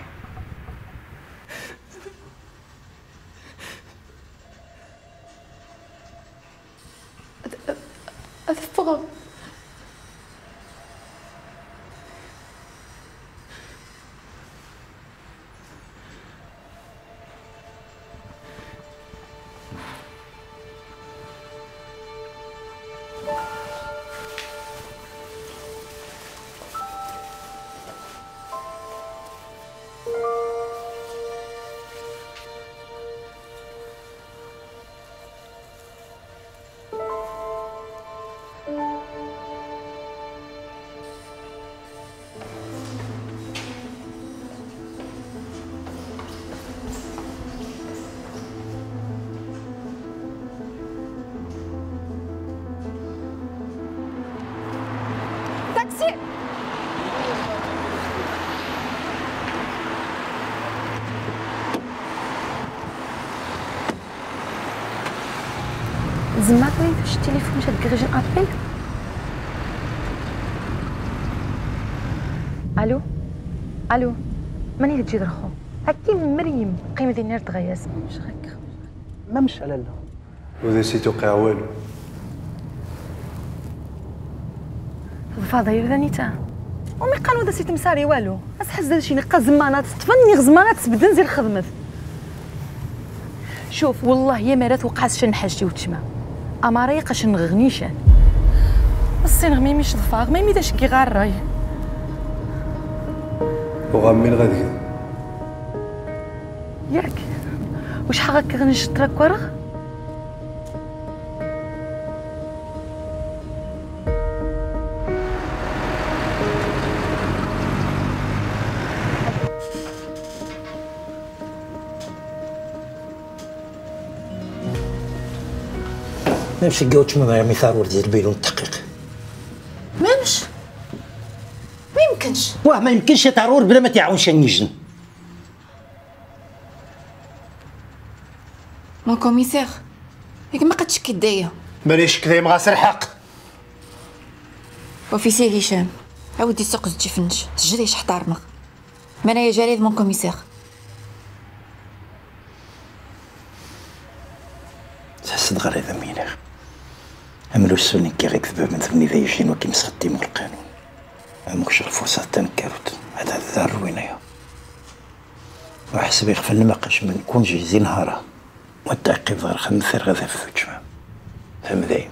أتفقد التليفون شاد كريجن ابي ألو؟ ألو؟ ماني اللي تجي درخو هاكي مريم قيمة ديال نير تغياس مش غاك ما مش لالا وذا سي توقع والو. الفضيل ذا نيتا. ومي قالوا ذا سي تمساري والو. اسحز ذا شي نقا زمانات تفني غزمانات تبدل زي الخدمة شوف والله يا مرات وقعت شن حاجتي وتشما اما رايقه شن؟ غنيشان الصين غمي مش ضفاغ ما يميداش كي غار راي. وغامين غادي؟ ياك. وش حقك غنشترك ورغ نمشي قوتش ما مثال ولد البيلون الدقيق ما مش ما يمكنش. واه ما يمكنش يتعرور بلا ما تعاونش النجن مون كوميسير ياك ما قدش كدايا ماليش كذا مغاسر الحق اوفيسير هشام عاودي سوق تجفنش تجريش احترمك ما أنا يا جريد مون كوميسير عملو السوني كي غيك ذباب من ثمني ذا يجين وكي مسخدي مور القانون أموكش الفرصة تنكروت هذا هذا الروينة وحسب يغفل ما قاش من كون جيزي نهارا. وتاقي ظهر خمثر غذا في فجمة فهم ذاي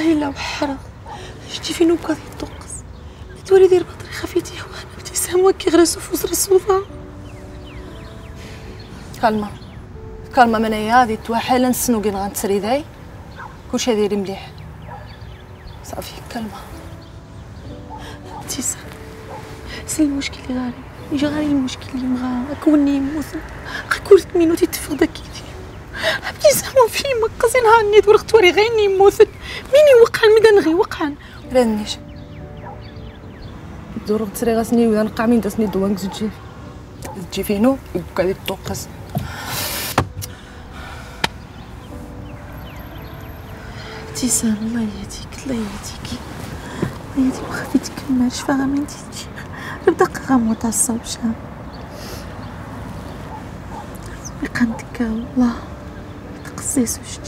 والله إلا بحرة شتي فين وكادي تنقص تولي دير بطريقة خفيتي وأنا ابتسام وكي غرسو فوز رسوفا كالما كالما منايا هادي توا حالا نسنو كي غنتسري داي كلشي داير مليح. صافي كالما تيسا سي المشكل اللي غاري. يجي غاري المشكل اللي مغا. كوني يموت. كورت مينو تيتفق داك كيدي. زعما في مقزين هاني. دور ختوري غيني يموت مين يوقع الميدان غي رانيش دور تسري غاسني ولا نقع من داسني دوانك زوجي تجي فينو يبقى لي الطوقس تيسان الله يهديك الله يهديك. الله يهديك واخا في تكملش فاهمة من تيجي؟ بدقة غاموت عصب شام يقندك والله. تقصيص وشتي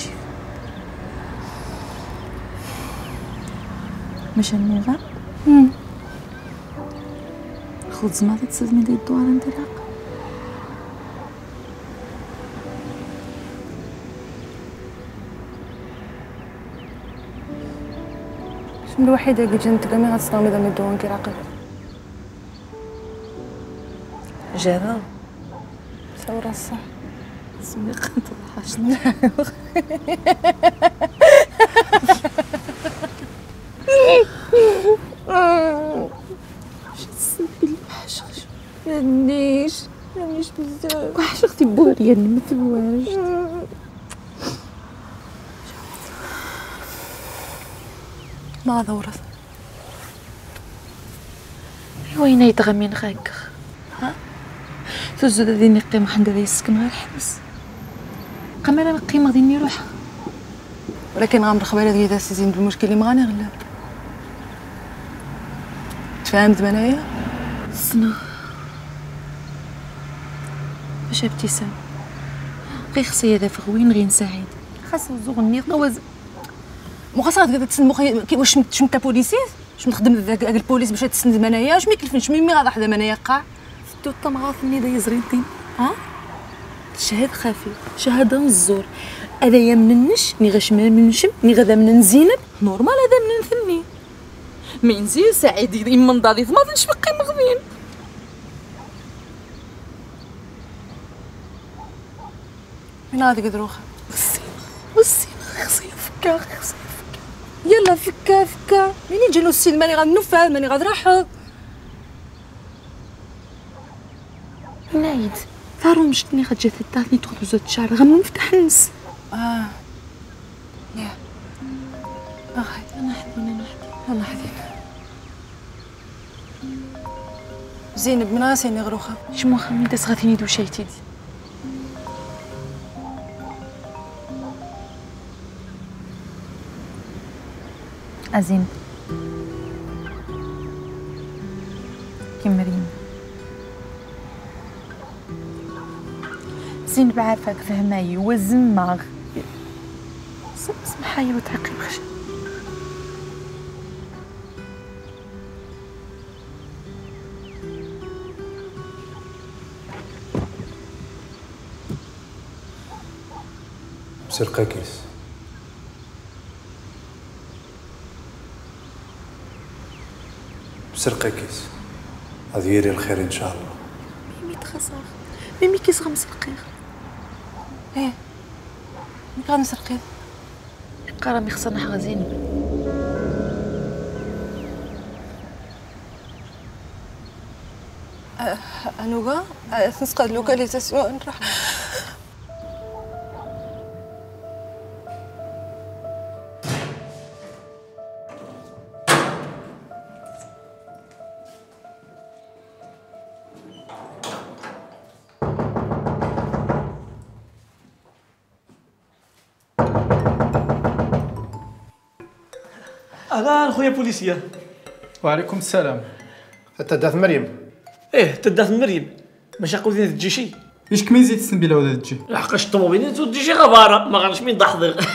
مش النظام خذ زمادة تسلمي دي الدوار انطلاق شنو الوحيدة اللي جنت كامي غتستغمي دامي دوان كي راقل جرى ثورة الصح سمي قنت الله سبي الوحش مانيش مانيش بزاف وحش أختي بوري يعني ما تبواش ما ثورة وين يتغمين غاك ها تزود ديني قيمة حند ذي يسكن غير حبس قمرة قيمة ديني روحها ولكن خبيرة ديال دا سيزين بالمشكل اللي مغاني غلا تفهمت بنايا سنة باش ابتسام غير خصي هذا فغوين غير نساعد خاص زغني قواز مو خاصها تقدر تسند مخي كي واش شمت بوليسيس؟ واش نخدم ذاك البوليس باش تسند منايا واش ما يكلفنش مي غادا حدا منايا قاع. فتو الطمغاثني ذا يزرينتين ها؟ شهاد خفي شهادة الزور. هذا يا مننش ني غاش ما منشم ني غدا من زينب نورمال هذا من ثني. ما ينزل سعيد يمن ضادي. ثما نشبقي مغبين من هذا قدروخه وسي خصي فكا خصي يلا فكا فكا منين جانو السيد؟ ماني غاد نفهم ماني غاد راحض نايد ثارو مشتني غاد جات الداتني تخرج زوج شعر غم نفتح النس آه. يا. أخي أنا حدين أنا حدين أنا حدين زينب من راسي غروخة. شمو غاتيني دو شيتي دي أزين. كيما مريم زين بعرفك فهماي وزماغ. سمحاي وتعقي بخش بسرقة كيس بسرقة كيس غادي يري الخير إن شاء الله. ميمي تخسر. ميمي كيس غمس القير. إيه. مي غنسرقي قرا خسرنا حاجة زينب أنوغا؟ تنسقى اللوكاليزاسيون نروح أهلا خويا بوليسيه وعليكم السلام. حتى دات مريم. إيه تدات مريم. ماشي قولي تجي شي. إيش كميزي تسن بلا ولا تجي؟ لحقاش الطوموبيل تجي شي غبارة. ما غنش من ضحضر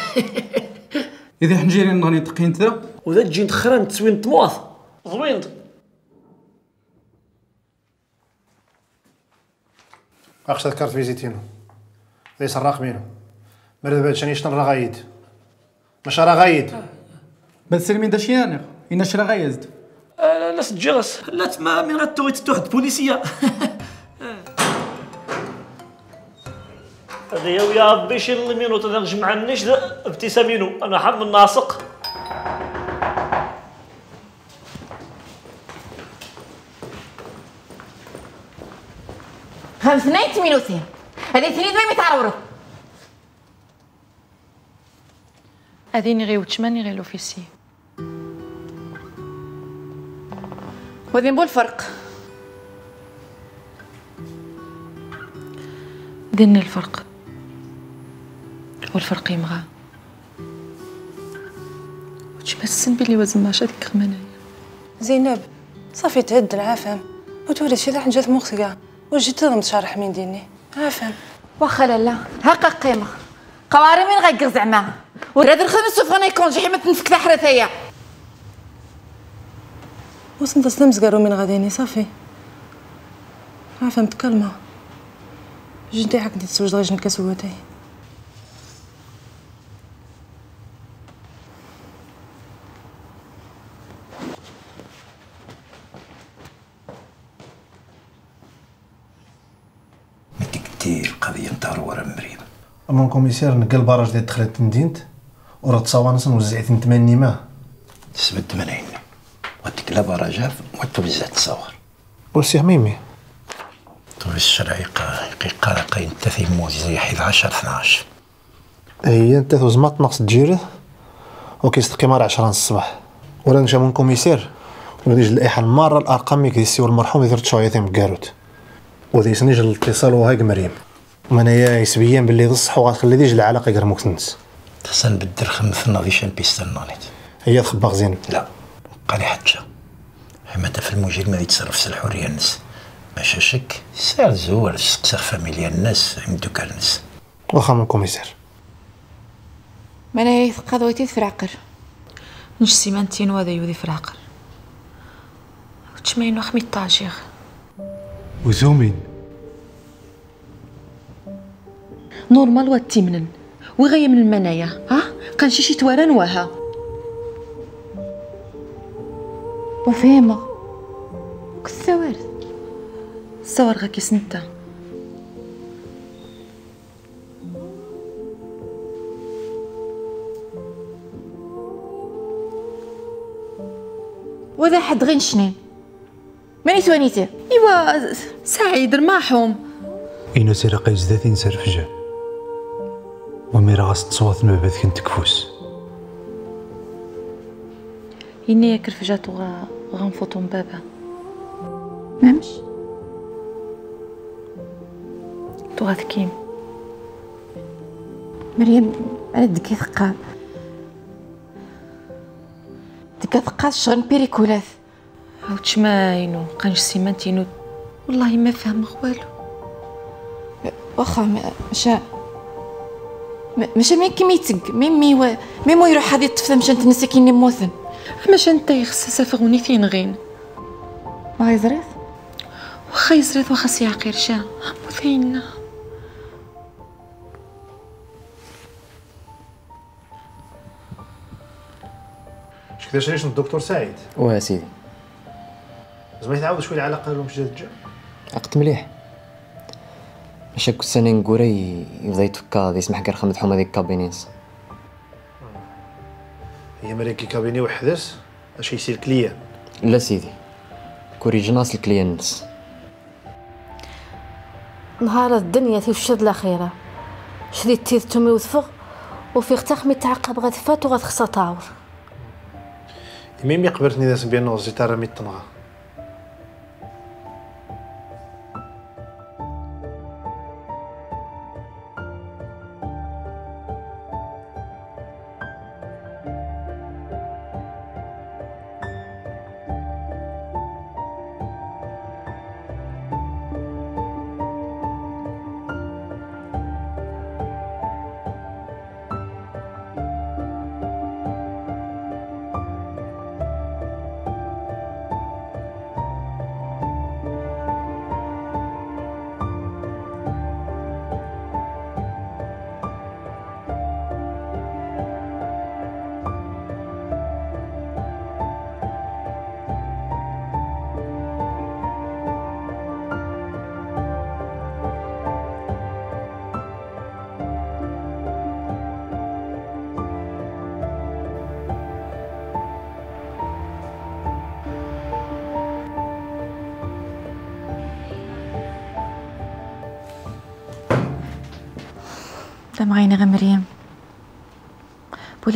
إذا حنجيري نغني تقين تدا وذا تجي نتخرن تسوين طمواث زوين أخشى كارت فيزيتينو ليس الراق مينو مرد بعد شاني شنو غايد؟ مش راه غايد. بل سلمي دا شيانغ إنا شرا غايزد لا لا سجلس لا تما من غتوي تتوحد بوليسية. هذا يا ويا ربي شي المينوت أنا نجمع النش ابتسامينو أنا حم الناسق خمس نايت مينوتين هذه ثنين ما يتعروروا هذيني غير وتشماني غير لوفيسي وذين بو الفرق ديني الفرق. والفرق يمغى. وتمسن بلي وزن ماشا ديك غمانية زينب صافي تعد العافام وتولي شي لحن جات مغسقة وجيت تضم تشرح من ديني. عافام واخا لالا هاكا قيمة. قواري من غير زعما وراد الخدمة سوف غنى يكون جي حمد نفك وصنت سلم زقارو من غاديني؟ صافي. عافام تكلمة جنتي حق تسوج غير جنك سواتي دير قضية نتاع ورا مريم أما كوميسير نقل باراج ديال دخلت مدينت وراه تصاوانس وزعت نتمني ما سبت تمنين وديك لا باراجات وتوزع تصور وسي ميمي. طول الشرعي قيقا قاين تثي موزي زي حيث 10 12 هي أنت زمات ناقص تجيره وكيستقي مار 10 الصباح. ولا نجا من كوميسير؟ وديج الايحاء المارة الأرقام يك السي المرحوم يدير تشوية مكاروت ودي سنيج الاتصال وهاك مريم ومنايا يسبيان باللي تصح وغتخلي ديج العلاقة غير مكتنس تحسن بدر خمس ناضي شان بيستن نانيت هي تخبى زين؟ لا. قالي حتى. حماده في المجرم ما يتصرف سل الحريه الناس. ماشي شك. سال زوال سقسا فاميليا الناس يمدو الناس. واخا من كوميسير مانا في العقر نش سيمانتين وهذا يودي في العقر وتشماين وخمي الطاجيغ وزومين. نورمال واتيمنن وغاية من المنايا. ها؟ كان شي شي تواران وها. وفهمة. كالثوارث الصور غاكي سنتا. وذا حد غير شنين ماني ثوانيتي إيوا سعيد رماحهم إنا سرق يزداد نسرفجا وميرا غاس تصوات ما كنت كفوس. إني ياك رفجات وغا غنفوتو بابا. مامش تو غاثكيم مريم أنا دكي ثقة. دكا ثقة شغل بيريكولاث. عاود شماينو قانش سيمانتينو والله ما فهم والو واخا ما- مشا ما- مشا مين كميتك مين مي و... مين مو يروح هذه الطفله مشان تنسى كيني موثن ماش انت يخصص فغوني فين غين؟ ما يزريث؟ واخا يزريث واخا سيعقير شا. مثينا اش كذا شريش الدكتور سعيد؟ واه سيدي. زعما يتعاود شوية العلاقه لهم جات جا عقد مليح. ماشي كنت سنة نقوري يبدا يتفكا غادي يسمح كير خمد حومه ديك كابينيس. هي مريكي كابيني وحدس اش يسير كليان لا سيدي كوري جناس الكليانس نهار الدنيا تيفشد الأخيرة. شديد تيذ تومي وثفغ وفي اختاخ مي تعقب غتفات وغتخصى تعور ميمي قبرتني داس بيان نوزي ترى مي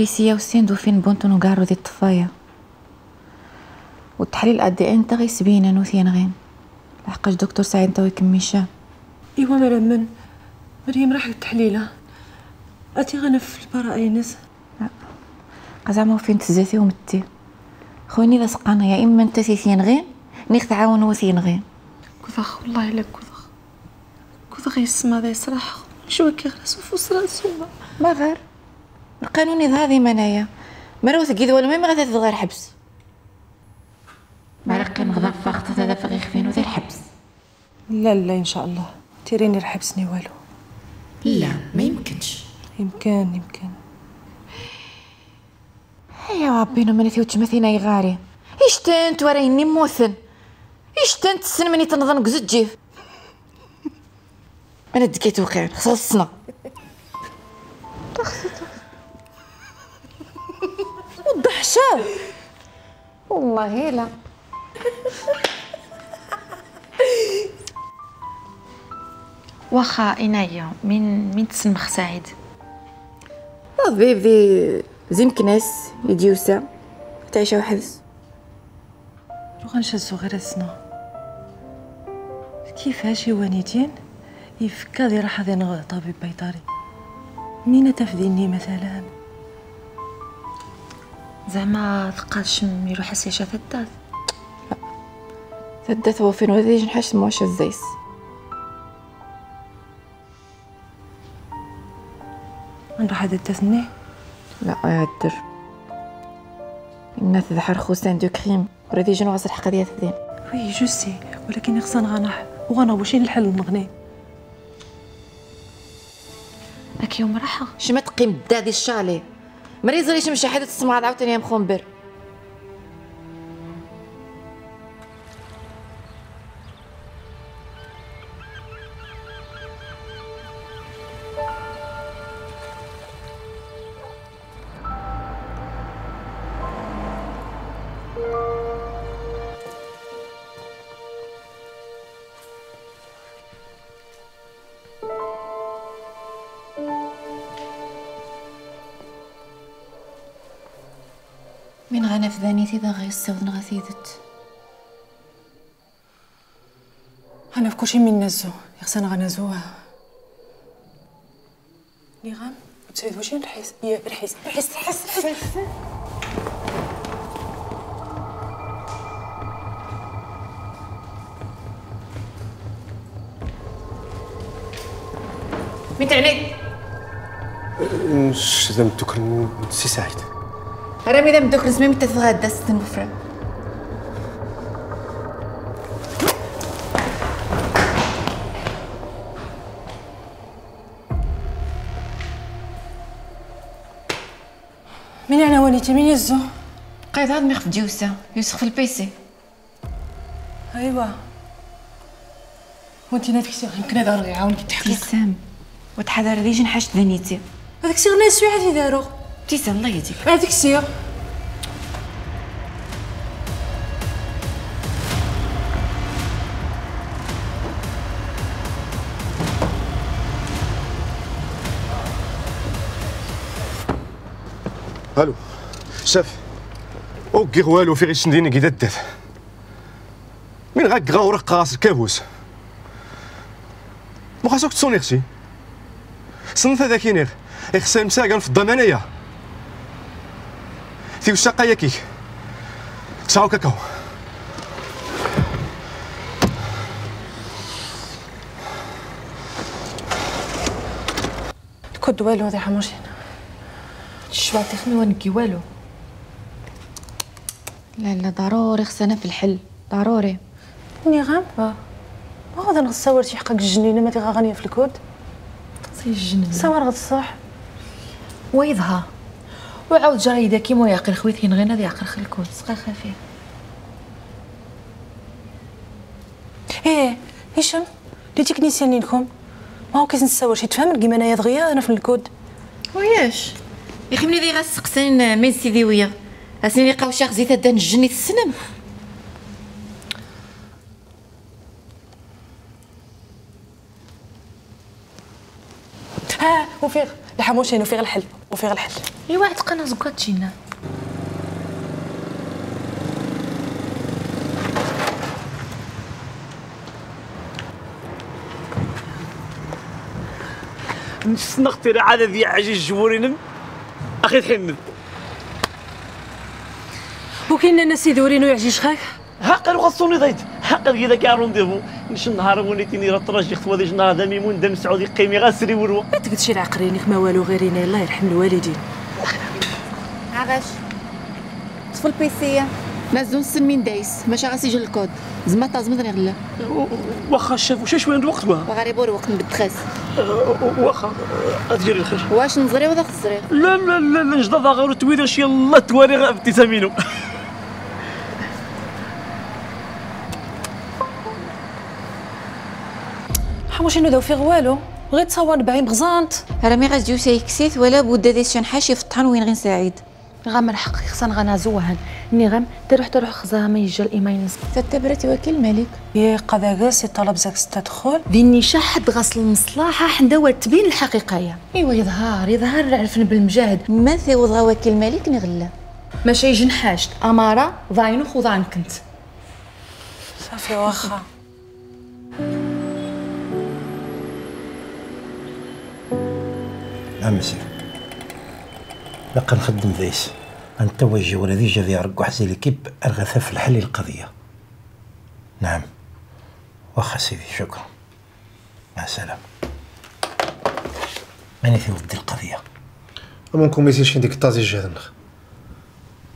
بوليسية وسيندو فين بونتون وكارو دي الطفاية. والتحليل ادي ان تا غيسبين انو ثينغين لحقاش دكتور سعيد تو يكميشا إيوا مريم من؟ مريم راح التحليله أتي غنف البراء ينس زعما فين تزاتي ومتي. خويني لا سقانا يا إما أنت ثينغين نيخ تعاون وثينغين كذخ والله إلا كذخ كذخ يسمى ذا يسرح. شو كي غرسو فوس راسو. ما غير. القانون هذه منايا. مرو ثقيد ولا ما غادي غير حبس. معرق نغضب فاخت هذا فغي خفين وذي الحبس. لا لا إن شاء الله. تيريني رحبسني والو. لا ما يمكنش. يمكن يمكن. يا ربي نو منتي وتشمثينا يغاري إيش تنت وريني موثن؟ إيش تنت السن مني تنظن قزت جيف؟ أنا دكيت وقع خصصنا. الضحشة والله لا. واخا عناية من من تسمخ سعيد ضبي بدي زين كناس يديوسا تعيشها وحبس لو غنشزو غير السنة كيفاش يوانيتين يفكا ذي راح ذي طبيب بيطري منين تفديني مثلا؟ زعما تقالش يروح السيشة ثدات ثدت هو فين؟ وذي جنحاش موش الزيس. نروح هذا التثني لا يهدر الناس ذحر خوسان دو كريم. ورادي جنو غاس الحق ديال الثدين وي جو سي. ولكن خصنا غنح. وغنغوشين الحل نغني. هاك يوم راحة. شما تقيم دادي الشالي. مريض ليش مشي حدا تسمع عاوتاني يا مخنبر ذا غيستوذن غثيدت أنا في كلشي من نزو يخصنا غنزوها نغام تسوي واش نرحيس يا رحيس رحيس رحيس رحيس. مين ذا متوكل سي سعيد. ذا مدوك رسمي متى تتغدى ستن وفرا مين أنا وليتي مين يزو؟ قايد هاد ميخ في جوسة يوسخ في البيسي. أيوا. وانت ناديك سي يمكن هذا راه يعاون يتحكم ابتسام وتحضر لي جنحاش ذنيتي هذاك سي غنى سوي عاد يدارو ابتسام الله يهديك هذيك سي ألو شاف أو كي والو في غيش نديني كي دات من غاك غاورق قاص كابوس ما خاصك تصوني أختي صنت هذاك ينير يخسر مساقا في الضمانية في وشاقة ياكيك تشاو كاكاو كود والو هذا حموشين شبعتي خمي ونكي والو لا لا ضروري خصنا في الحل ضروري نغام آه ما غادي نصور شي حقك الجنينه ما تيغا غنيه في الكود سي الجنن صور غد الصح ويضها وعاود جرى كيما يعقل خويتي نغينا ذي يعقل خلكون سقا خفيف إيه هشام ليتيك نسيانينكم ما هو كيس نتصور شي تفهم؟ كيما أنايا دغيا أنا في الكود. وياش يا أخي مني ذي غاسقسن من سيدي ويا. أسني لقاو شي غزيت دان الجني السنم ها وفيغ. الحموشين وفيغ الحل وفيغ الحل. إيوا عتقنا زكات تجينا نسنا أختي عاد ذي عجيج جبورين أخي تحنن وكاين الناس يدورينو يعجيش خاك حقا وغصوني ضيت. حقا كذا كاع رونديفو. نش النهار وليتيني راه تراجي خطوه ديال نهار هذا ميمون دم سعودي قيمي غاسري وروا ما تقدش العقرينك ما والو غيرينا. الله يرحم الوالدين. عغاش طفل البيسية. نازلو نسمين دايس. باش غاسيجي الكود. زعما تازمد غلا واخا شاف واش شوية الوقت واه؟ وغاري بور وقت بالدخاس واخا. تجري الخير. واش نزري ولا خزري لا لا لا لا نجد غير تويدا شي الله تواري غير ابتسامينو حموشينو داو فيغ والو. غير تصور بعين بغزانت. راه مي غازيو سيكسيت ولا بودا دي شي حاشي في الطحن وين غير سعيد. غام الحق خصنا غنازوهن ني غام تروح تروح خزاها ما يجي الايمان تتبرتي وكيل الملك يا قذا قاسي طلب زاك تدخل ديني شاحد غسل المصلحة حندا تبين الحقيقة يا. إيوا يظهر يظهر عرفنا بالمجاهد ما ثيوض وكيل الملك نغلا ماشي يجي نحاشت أمارة ضاينو خضان كنت. صافي واخا. نعم مسير باقي نخدم ذيس أنت وجه ولا ذي جا ذي رقع زي ليكيب ارغثا في الحل القضية. نعم. واخا سيدي شكرا. مع السلامة. ماني في ودي القضية؟ ممكن ما يصيرش ديك الطازي جهدنخ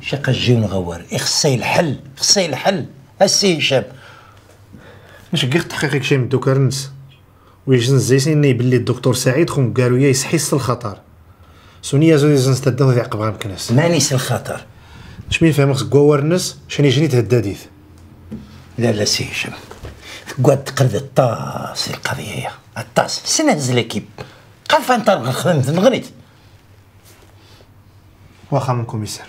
شقا الجيون غوار. اخصي الحل اخصي الحل. السي هشام. مش قيق تحقيقك شي من دوك النس ويجن زيسين يبلي الدكتور سعيد خم قالوا يسحيس الخطر. سونيا زودي زنس تدو ذي عقبها مكناس مانيس الخطر. شمين خص قوار الناس شني جني تهداديث لا لا سي هشام قعد تقرد الطاس القضية. الطاس. سنهز ليكيب. قال فانت خدمت نغنيت واخا من كوميسار.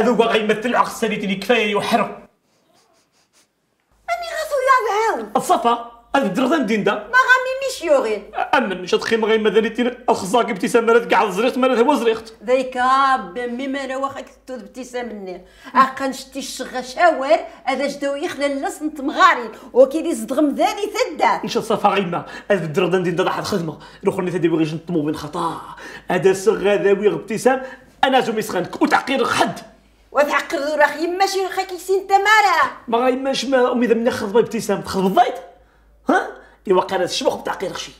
هذا هو غيمثل عقل ساليتني كفاية يوحرق ماني غاسو يا الصفا هذا الدرغان دين دا. ما غامي مش يوغين اما مش تخيم غير مدانيتين الخزاق ابتسامه كاع الزريخت مالت هو زريخت. ذيك بمي ما أنا واخا كتو ابتسامني اقا نشتي الشغا شاور هذا جدو يخلى اللس نت مغارين وكيدي صدغم ذاني ثدا. إيش الصفا غيما هذا الدرغان دين دا ضحت خدمه الأخرى تدي بغي نطمو بين خطا. هذا سغاذاوي ابتسام أنا زومي سخانك وتعقير حد. وتعقر ذو راخي ماشي خاكي سين تمارا. ما غيماش ما أمي ذا من خضبة ابتسام تخضب الضيط؟ ها؟ ايوا قالت الشبخ بتعقير خشي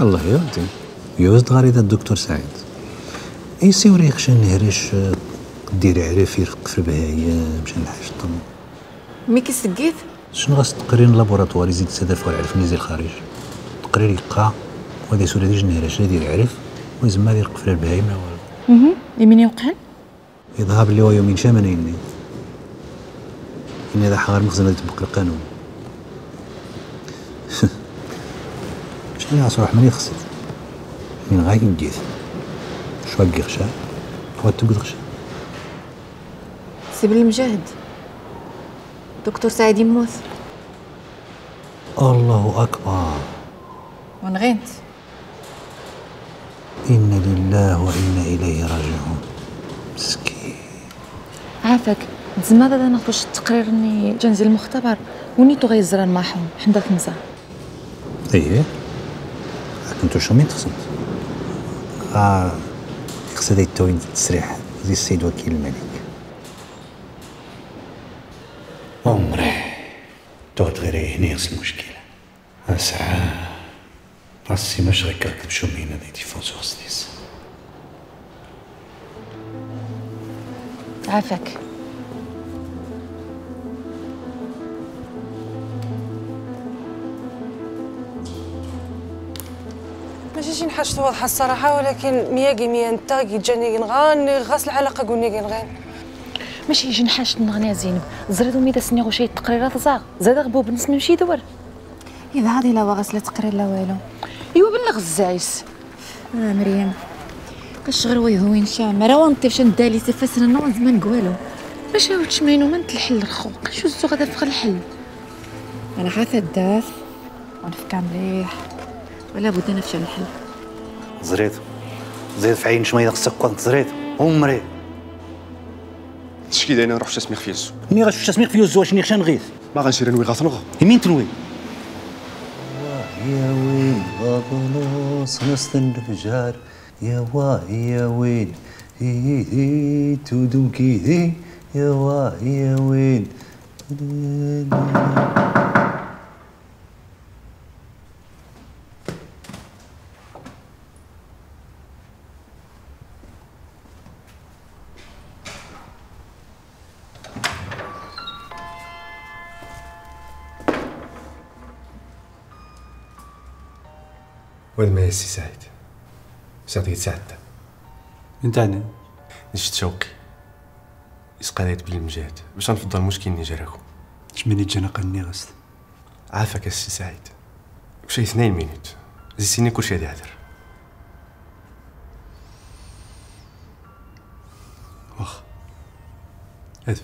الله يودي يوزد غريضة الدكتور سعيد. ايسي وري يخشى نهرش دير عرف يرق في البهاية مشان الحاج طم مي كيسقيت شنو غاس تقرير لابوراتوار يزيد سدف ويعرف نزل الخارج؟ تقرير يقع وهذا سوري ديج نهرش دير عرف ويزما يرق في البهاية ما والو أها يمين يوقع يذهب اللي هو يومين شامنا يني إن هذا حغار مخزن تبقى القانون. شنو يا صراحة من يخسر؟ من غاي مديث شو هاكي غشا هو تقول غشا سيب المجاهد. دكتور سعيد يموت. الله أكبر. ونغينت إنا لله وإنا إليه راجعون. مسكين. عافاك. هذا أنا واش التقرير إني جنزل المختبر. ونيتو غيزران معهم حدا تنزا إيه. كنتو شو مين تصمت آه. يقصد التوين التسريح زي السيد وكيل الملك. عمري تقعد غير هنا يغسل المشكلة أسعى راسي مش غير شو مين هذي تيفوز غسليس عافاك. ماشي شي حاجة واضحه الصراحة ولكن مياكي ميا أنت كي جاني نغان غاس العلاقة قلني كنغان ماشي يجي نحاش نغني زينب. زريدو ميدا سنيغو شي تقريرات زاغ. زاد غبوب نس نمشي دور. إذا هادي لا باغاس لا تقرير لا والو. ايوا بلغ الزايس. آه مريم. كشغل ويهوين شام راه وانت فاش ندالي تفسر نو زمان قوالو. باش هاو تشمينو من الحل الخوق. شو الزو غادا في الحل؟ أنا خاصة الداس. ونفكر مليح. ولا بد نفشل الحل زريت. زيد في عين شوية خصك كنت زريت. عمري شكي داينا نروح شاسمي خفيس مي غاش تسميق في الزواج ني خشان غيث؟ ما غنشري نوي غاثنغ يمين تنوي؟ يا ويل غابلوس نستن الفجار يا وا يا ويل هي هي تودم كيدي يا وا يا ويل. وين ما هي السي سعيد. سعيد يتساعد. انت عني نشت شوقي يسقى بلي المجاهد. باش نفضل المشكل اللي جراكم شمني جانا قني غست عافاك السي سعيد. وشي اثنين مينوت زي سيني كلشي غادي يهدر. واخا هدف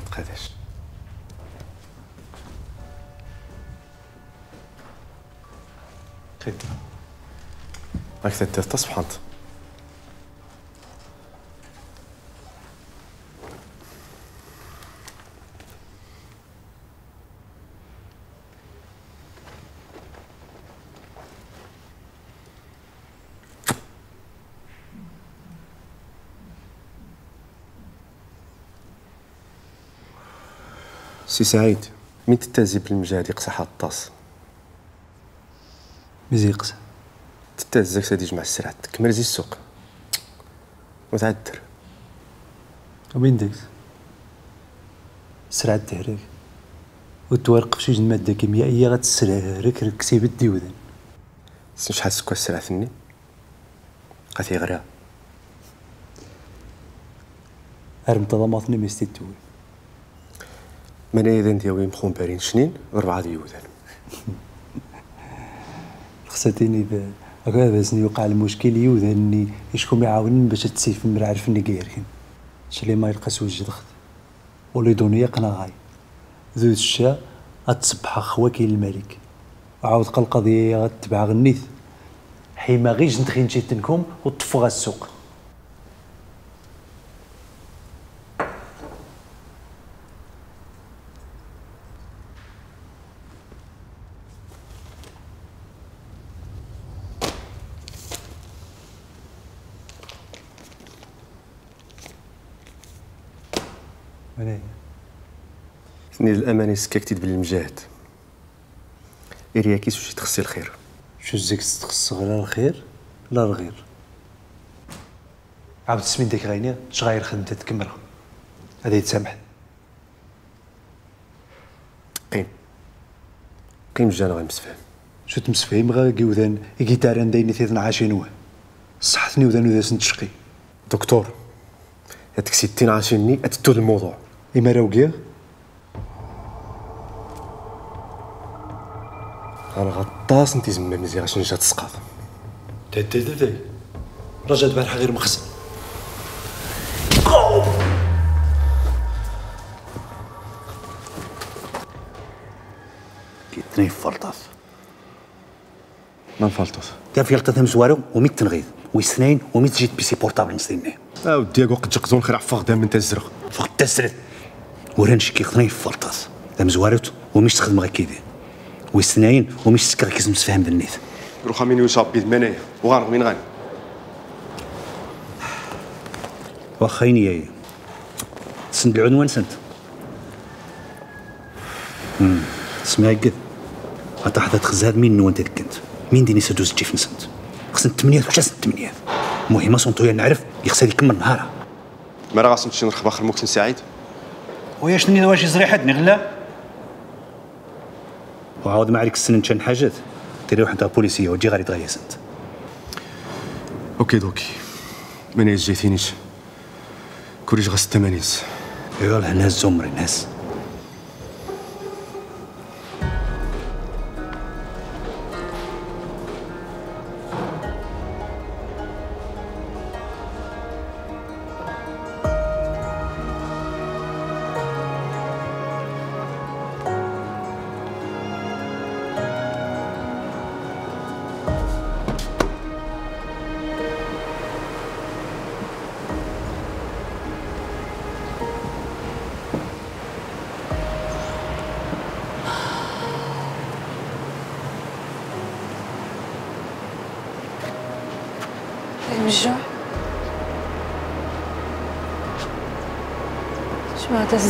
متقاداش خير راك تدير تصبحانت سي سعيد مين تتازي بالمجال يقصح الطاس؟ مزيقس تتازك سادي جمع السرعة كمل زي السوق. وتعدر وين ديكس سرعة تهريك وتوارق في شي مادة كيميائية غتسرعك ركسي بالديودن سن شحال سكوا السرعة ثني قاتي غرا ارم تضمطني ميستي توي من أيضا دياوي مخون بارين شنين؟ اربعة ديودان خصتيني ذا هكذا سني وقع المشكل يوذني يشكون يعاونني باش تسيف من عارف إني كايرين شلي ما يلقى سوج دخت ولي دوني قناعي ذو الشا أتصبح خواكي الملك. وعاود قال القضية غتبع غنيث. حيما غير جنت خين جيتنكم وطفوا السوق. ثني الأماني سكاكتي بالمجاهد إرياكيس وشي تخصي الخير. شو زيك تخص غير الخير؟ لا الغير. عاود تسمين ديك غيني شغاير خدمتها تكملها هذا يتسامح قيم. قيم جانا غيمسفهم. شو تمسفهم؟ غا كيوذان كيتاران دايني تيثنا عاشين واه صحتني وذان وذا سنتشقي دكتور هاتك ستين عاشيني اتتو الموضوع. إما راو أنا غطاس انت زعما مزيان عشان جات تسقط تي تي تي رجعت بارحة غير مخزن كيتني فرطاس ما نفلطوس كان في لقطة مزوارو وميت تنغيض ويسنين وميت جيت بيسي بورتابل نسيني آه ودي وقت جقزون خير عفاق دام انت الزرق فقط تسرد ورانش كي خطني فرطاس ذا مزوارت ومش تخدم غير كيدي ويسنين ومش سكر كيز مسفهم بالنيث روح مين يصاب بيد منايا وغانغ مين غاني؟ واخايني ياي سند العنوان سند اسمعي قد. غتحظى تخزاد مين نو انت كنت. مين ديني سدوز تجي في نسنت خصني التمنيات وش التمنيات المهم صنطويا نعرف يخسر يكمل نهارها ما راه غاصن تمشي نرخب اخر مكتن سعيد؟ ويا شنو واش زريحتني غلا؟ وعاود ما عليك السنة كان حاجات ديري روح أنت بوليسية وتجي غادي تغير سنت. أوكي دوكي. ما جيتينيش. كوريج غاس التمانيس. إيوا ناس زمري ناس.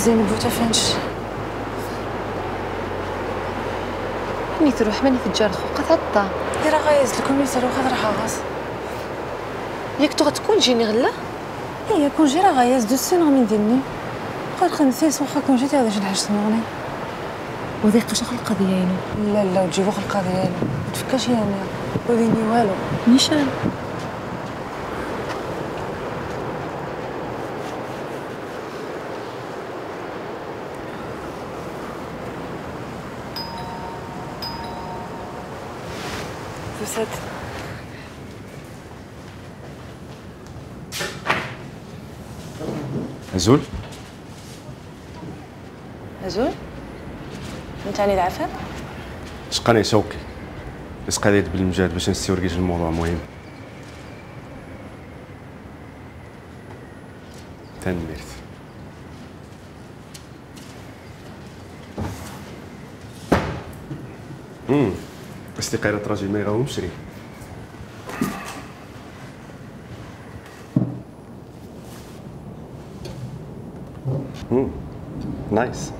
هذا زينب وتفنش ماني تروح ماني في الجار خوقة ثطة راه غايز الكمبيوتر وخا راح غاز ياك تغا تكون جيني غلا؟ هي كون جي راه غايز دو سين غامي نديرني قال خمسيس واخا كون جيتي هذا شنو حاجة تنغني وذيق شغل القضية ينو لا لا وتجيبو خلقة ديالي ما تفكاش يا أنا وديني والو. نيشان. عزول أزول؟ أنت علي العفان شقاني شوقي بس قضيت بالمجال باش نستيو رقيج الموضوع مهم. تنمرت امم استقالة راجل ما يغاوم شري امم نايس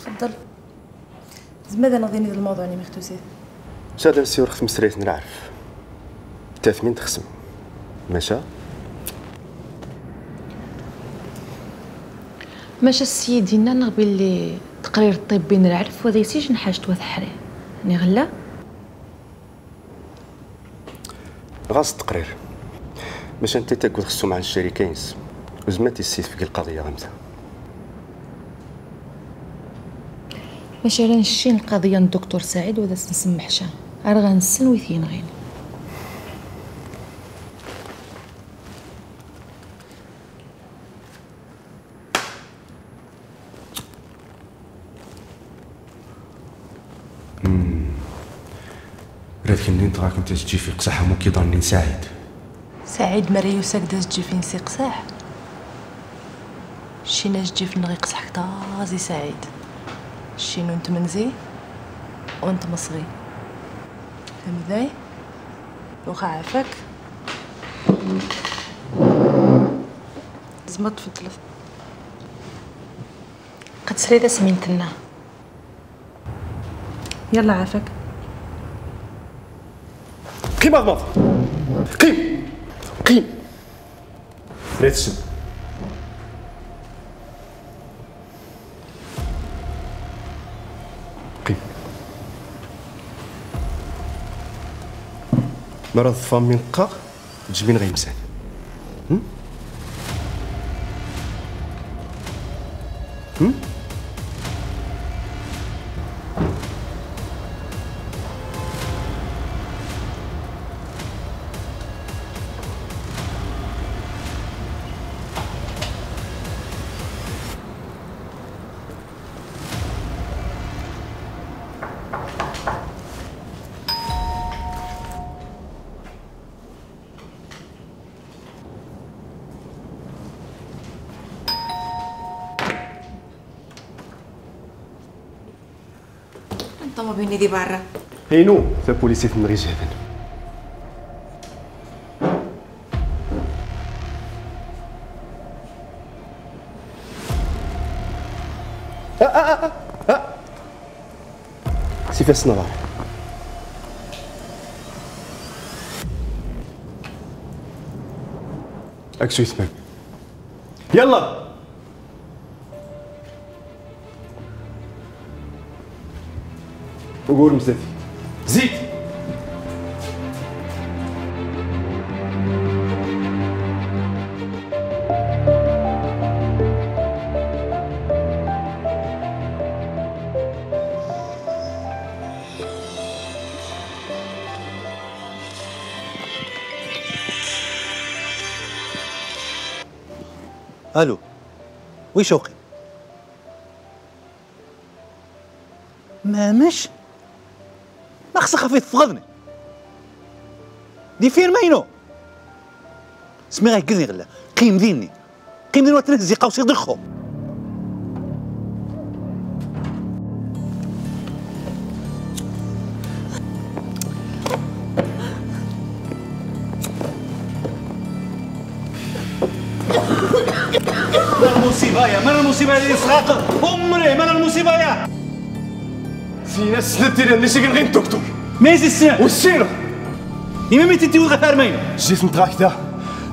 تفضل. زمادا نغديني ذا الموضوع اللي مختوسي شاد نسيور خدم سريت نعرف. تاثمين تخصم ماشا؟ ماشا السيد نغبي اللي تقرير الطبي نعرف وهذا يسيج نحاجت وثحري. يعني غلا؟ غاز التقرير باش انت تقول خصو مع الشريكين وزمات السيد في القضية غمزه مثلا نشين القضية الدكتور سعيد وذا نسمح هشام راه غنسن ويثين غين راه كني أنت تجي في قصح مو كيضرني نساعد سعيد مريو ساكدة تجي فين سي قصاح؟ شينا تجي في نغي قصح كتازي سعيد. شينو أنت منزي وأنت مصري. فهم ذاي وخا عافاك. زما تفضل. قد سري ذا سمينتنا. يلا عافاك. قيم اضمض قيم قيم لا تسب قيم مرض فام من قا تجبين غيمسان. انت ما بيني دي برا هينو بوليسي في المغيج هذا سي فاس نظر. اكسو يثمان يلا. وقول مزاتي زيد. ألو وي شوقي خفيف تفقدني دي فين ماينو؟ سمي غيكذني غلا قيم ديني. قيم ديني وتنهزي قوسي ضخو. المصيبة يا ما المصيبة اللي سراق عمري ما المصيبة يا؟ سينا ديالها اللي شي غير الدكتور. ميزي السنة والسيرة إما ميتي تي وغفار ماينو جيت نتغا كدا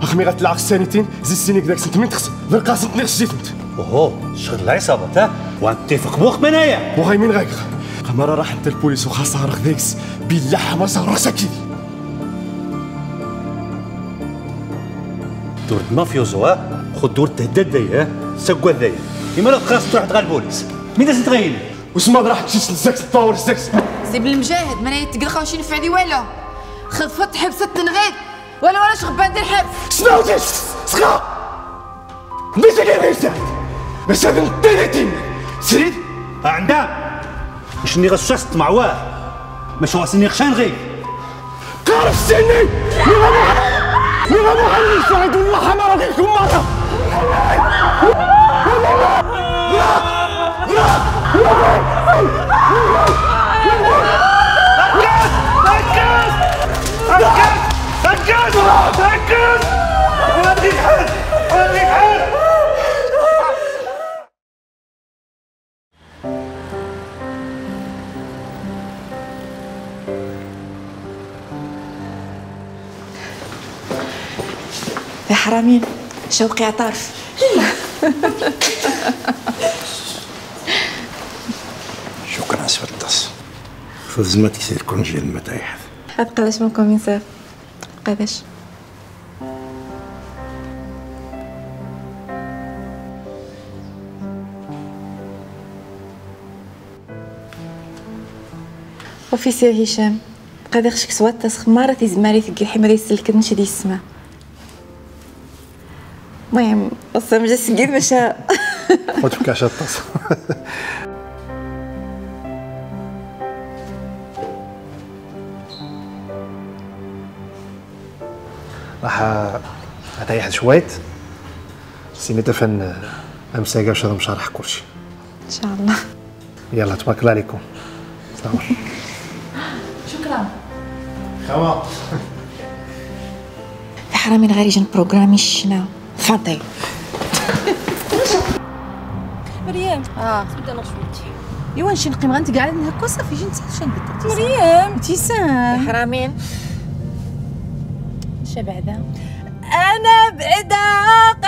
اخمي غتلعق السانيتين زيد سيني كداك سنت من تخت بالقاسم تنغش جيت نت أوهو شغل العصابة ها؟ وانتفق بوقت منايا. وغاي مين غايك قمرة راح أنت البوليس وخاصة راه ديكس بالله ما صار رأسك كيدي دور مافيوزو ها؟ خد دور تهدد ها؟ سقوا داي إما لا خاص تروح تغال البوليس. مين تغيني؟ وسما راح تشيش لزاك تطاور زاك سي بالمجاهد ما يتقلقاو شي نفع لي والو خذفت حبست تنغيد ولا ولا شغبان ديال الحبس. شنو دير سخا. ماشي غير غير باش هذا التينيتين سيد عندها. مش اني غششت مع واه. مش واسني خشان غير قارف سني. مين غادي يخلي السعيد والله حمارة ديالكم مرة يا حرامين شوقي عطارف شكرا سي الطاس فزمتك سير كونجي المتايح أبقى من كوميسار قداش؟ اوفيسير هشام قادر خشك سوات تسخ مرة تزماري ثقي الحمري يسلك نشي دي السما المهم أصلا مجا سقيت باش خد في كاش الطاس. راح اتريح شويت سيني تفن امساقا وشرب مشارح كلشي إن شاء الله. يلا تبارك الله عليكم. عليكم شكرا. خوا في حرامين غير يجن بروغرامي الشنا فانتي مريم. آه. تبدا نشويتي ايوا نمشي نقيم غنتقعد هكا صافي جي شنو بدك مريم. ابتسام حرامين. شا بعدا أنا بعدا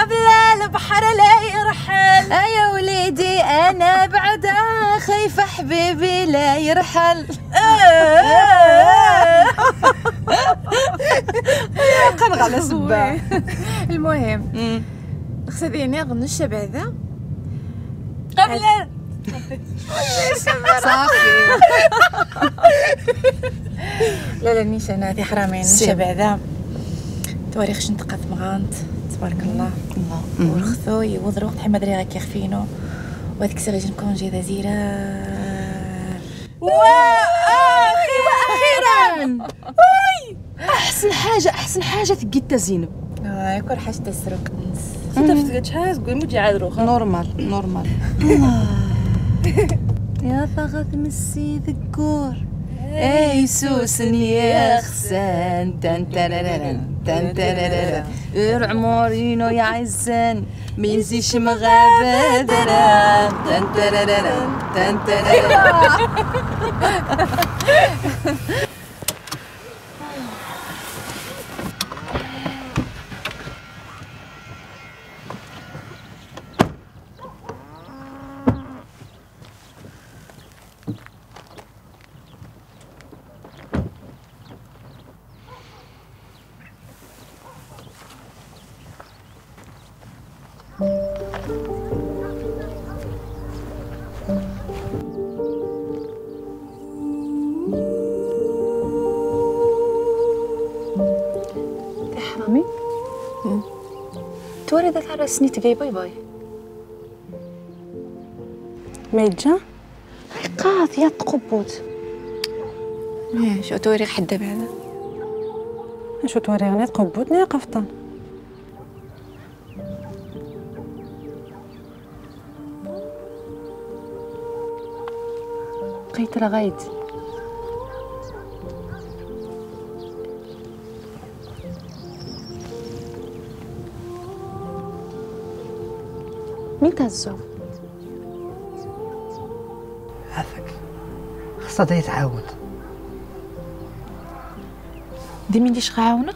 قبل البحر لا يرحل. يا وليدي أنا بعدا خايفه حبيبي لا يرحل. قنغ على سبا المهم خذيني غنشا بعدا قبل صافي. لا لا نيش أنا في حرامين. بعدا تواريخ نتقات مغانت تبارك الله. الله. ورخثو يوضر وقت حما دري غاك يخفينو. وهذيك سير يجي كونجي ذا زيرار وأخيرا وي أحسن حاجة أحسن حاجة ثقيت زينب. آه يكون حاجة تسرق نس. خدها في ثقات شحال تقول موجي عاد روخا نورمال نورمال. يا فغد مسي ذكور اي سوسن يا خسان تن تن. ترررن العمورينو يا عزان ميزيش مغابة دران تن ترررن تن سنيت جاي باي باي. ما يتجا قاض يا تقبوت. شو تواري حدا بعدا؟ شو توري غني تقبوتني قفطان بقيت راه مين تهزو هذاك خصها دا يتعاود دي مين ديش غاعونه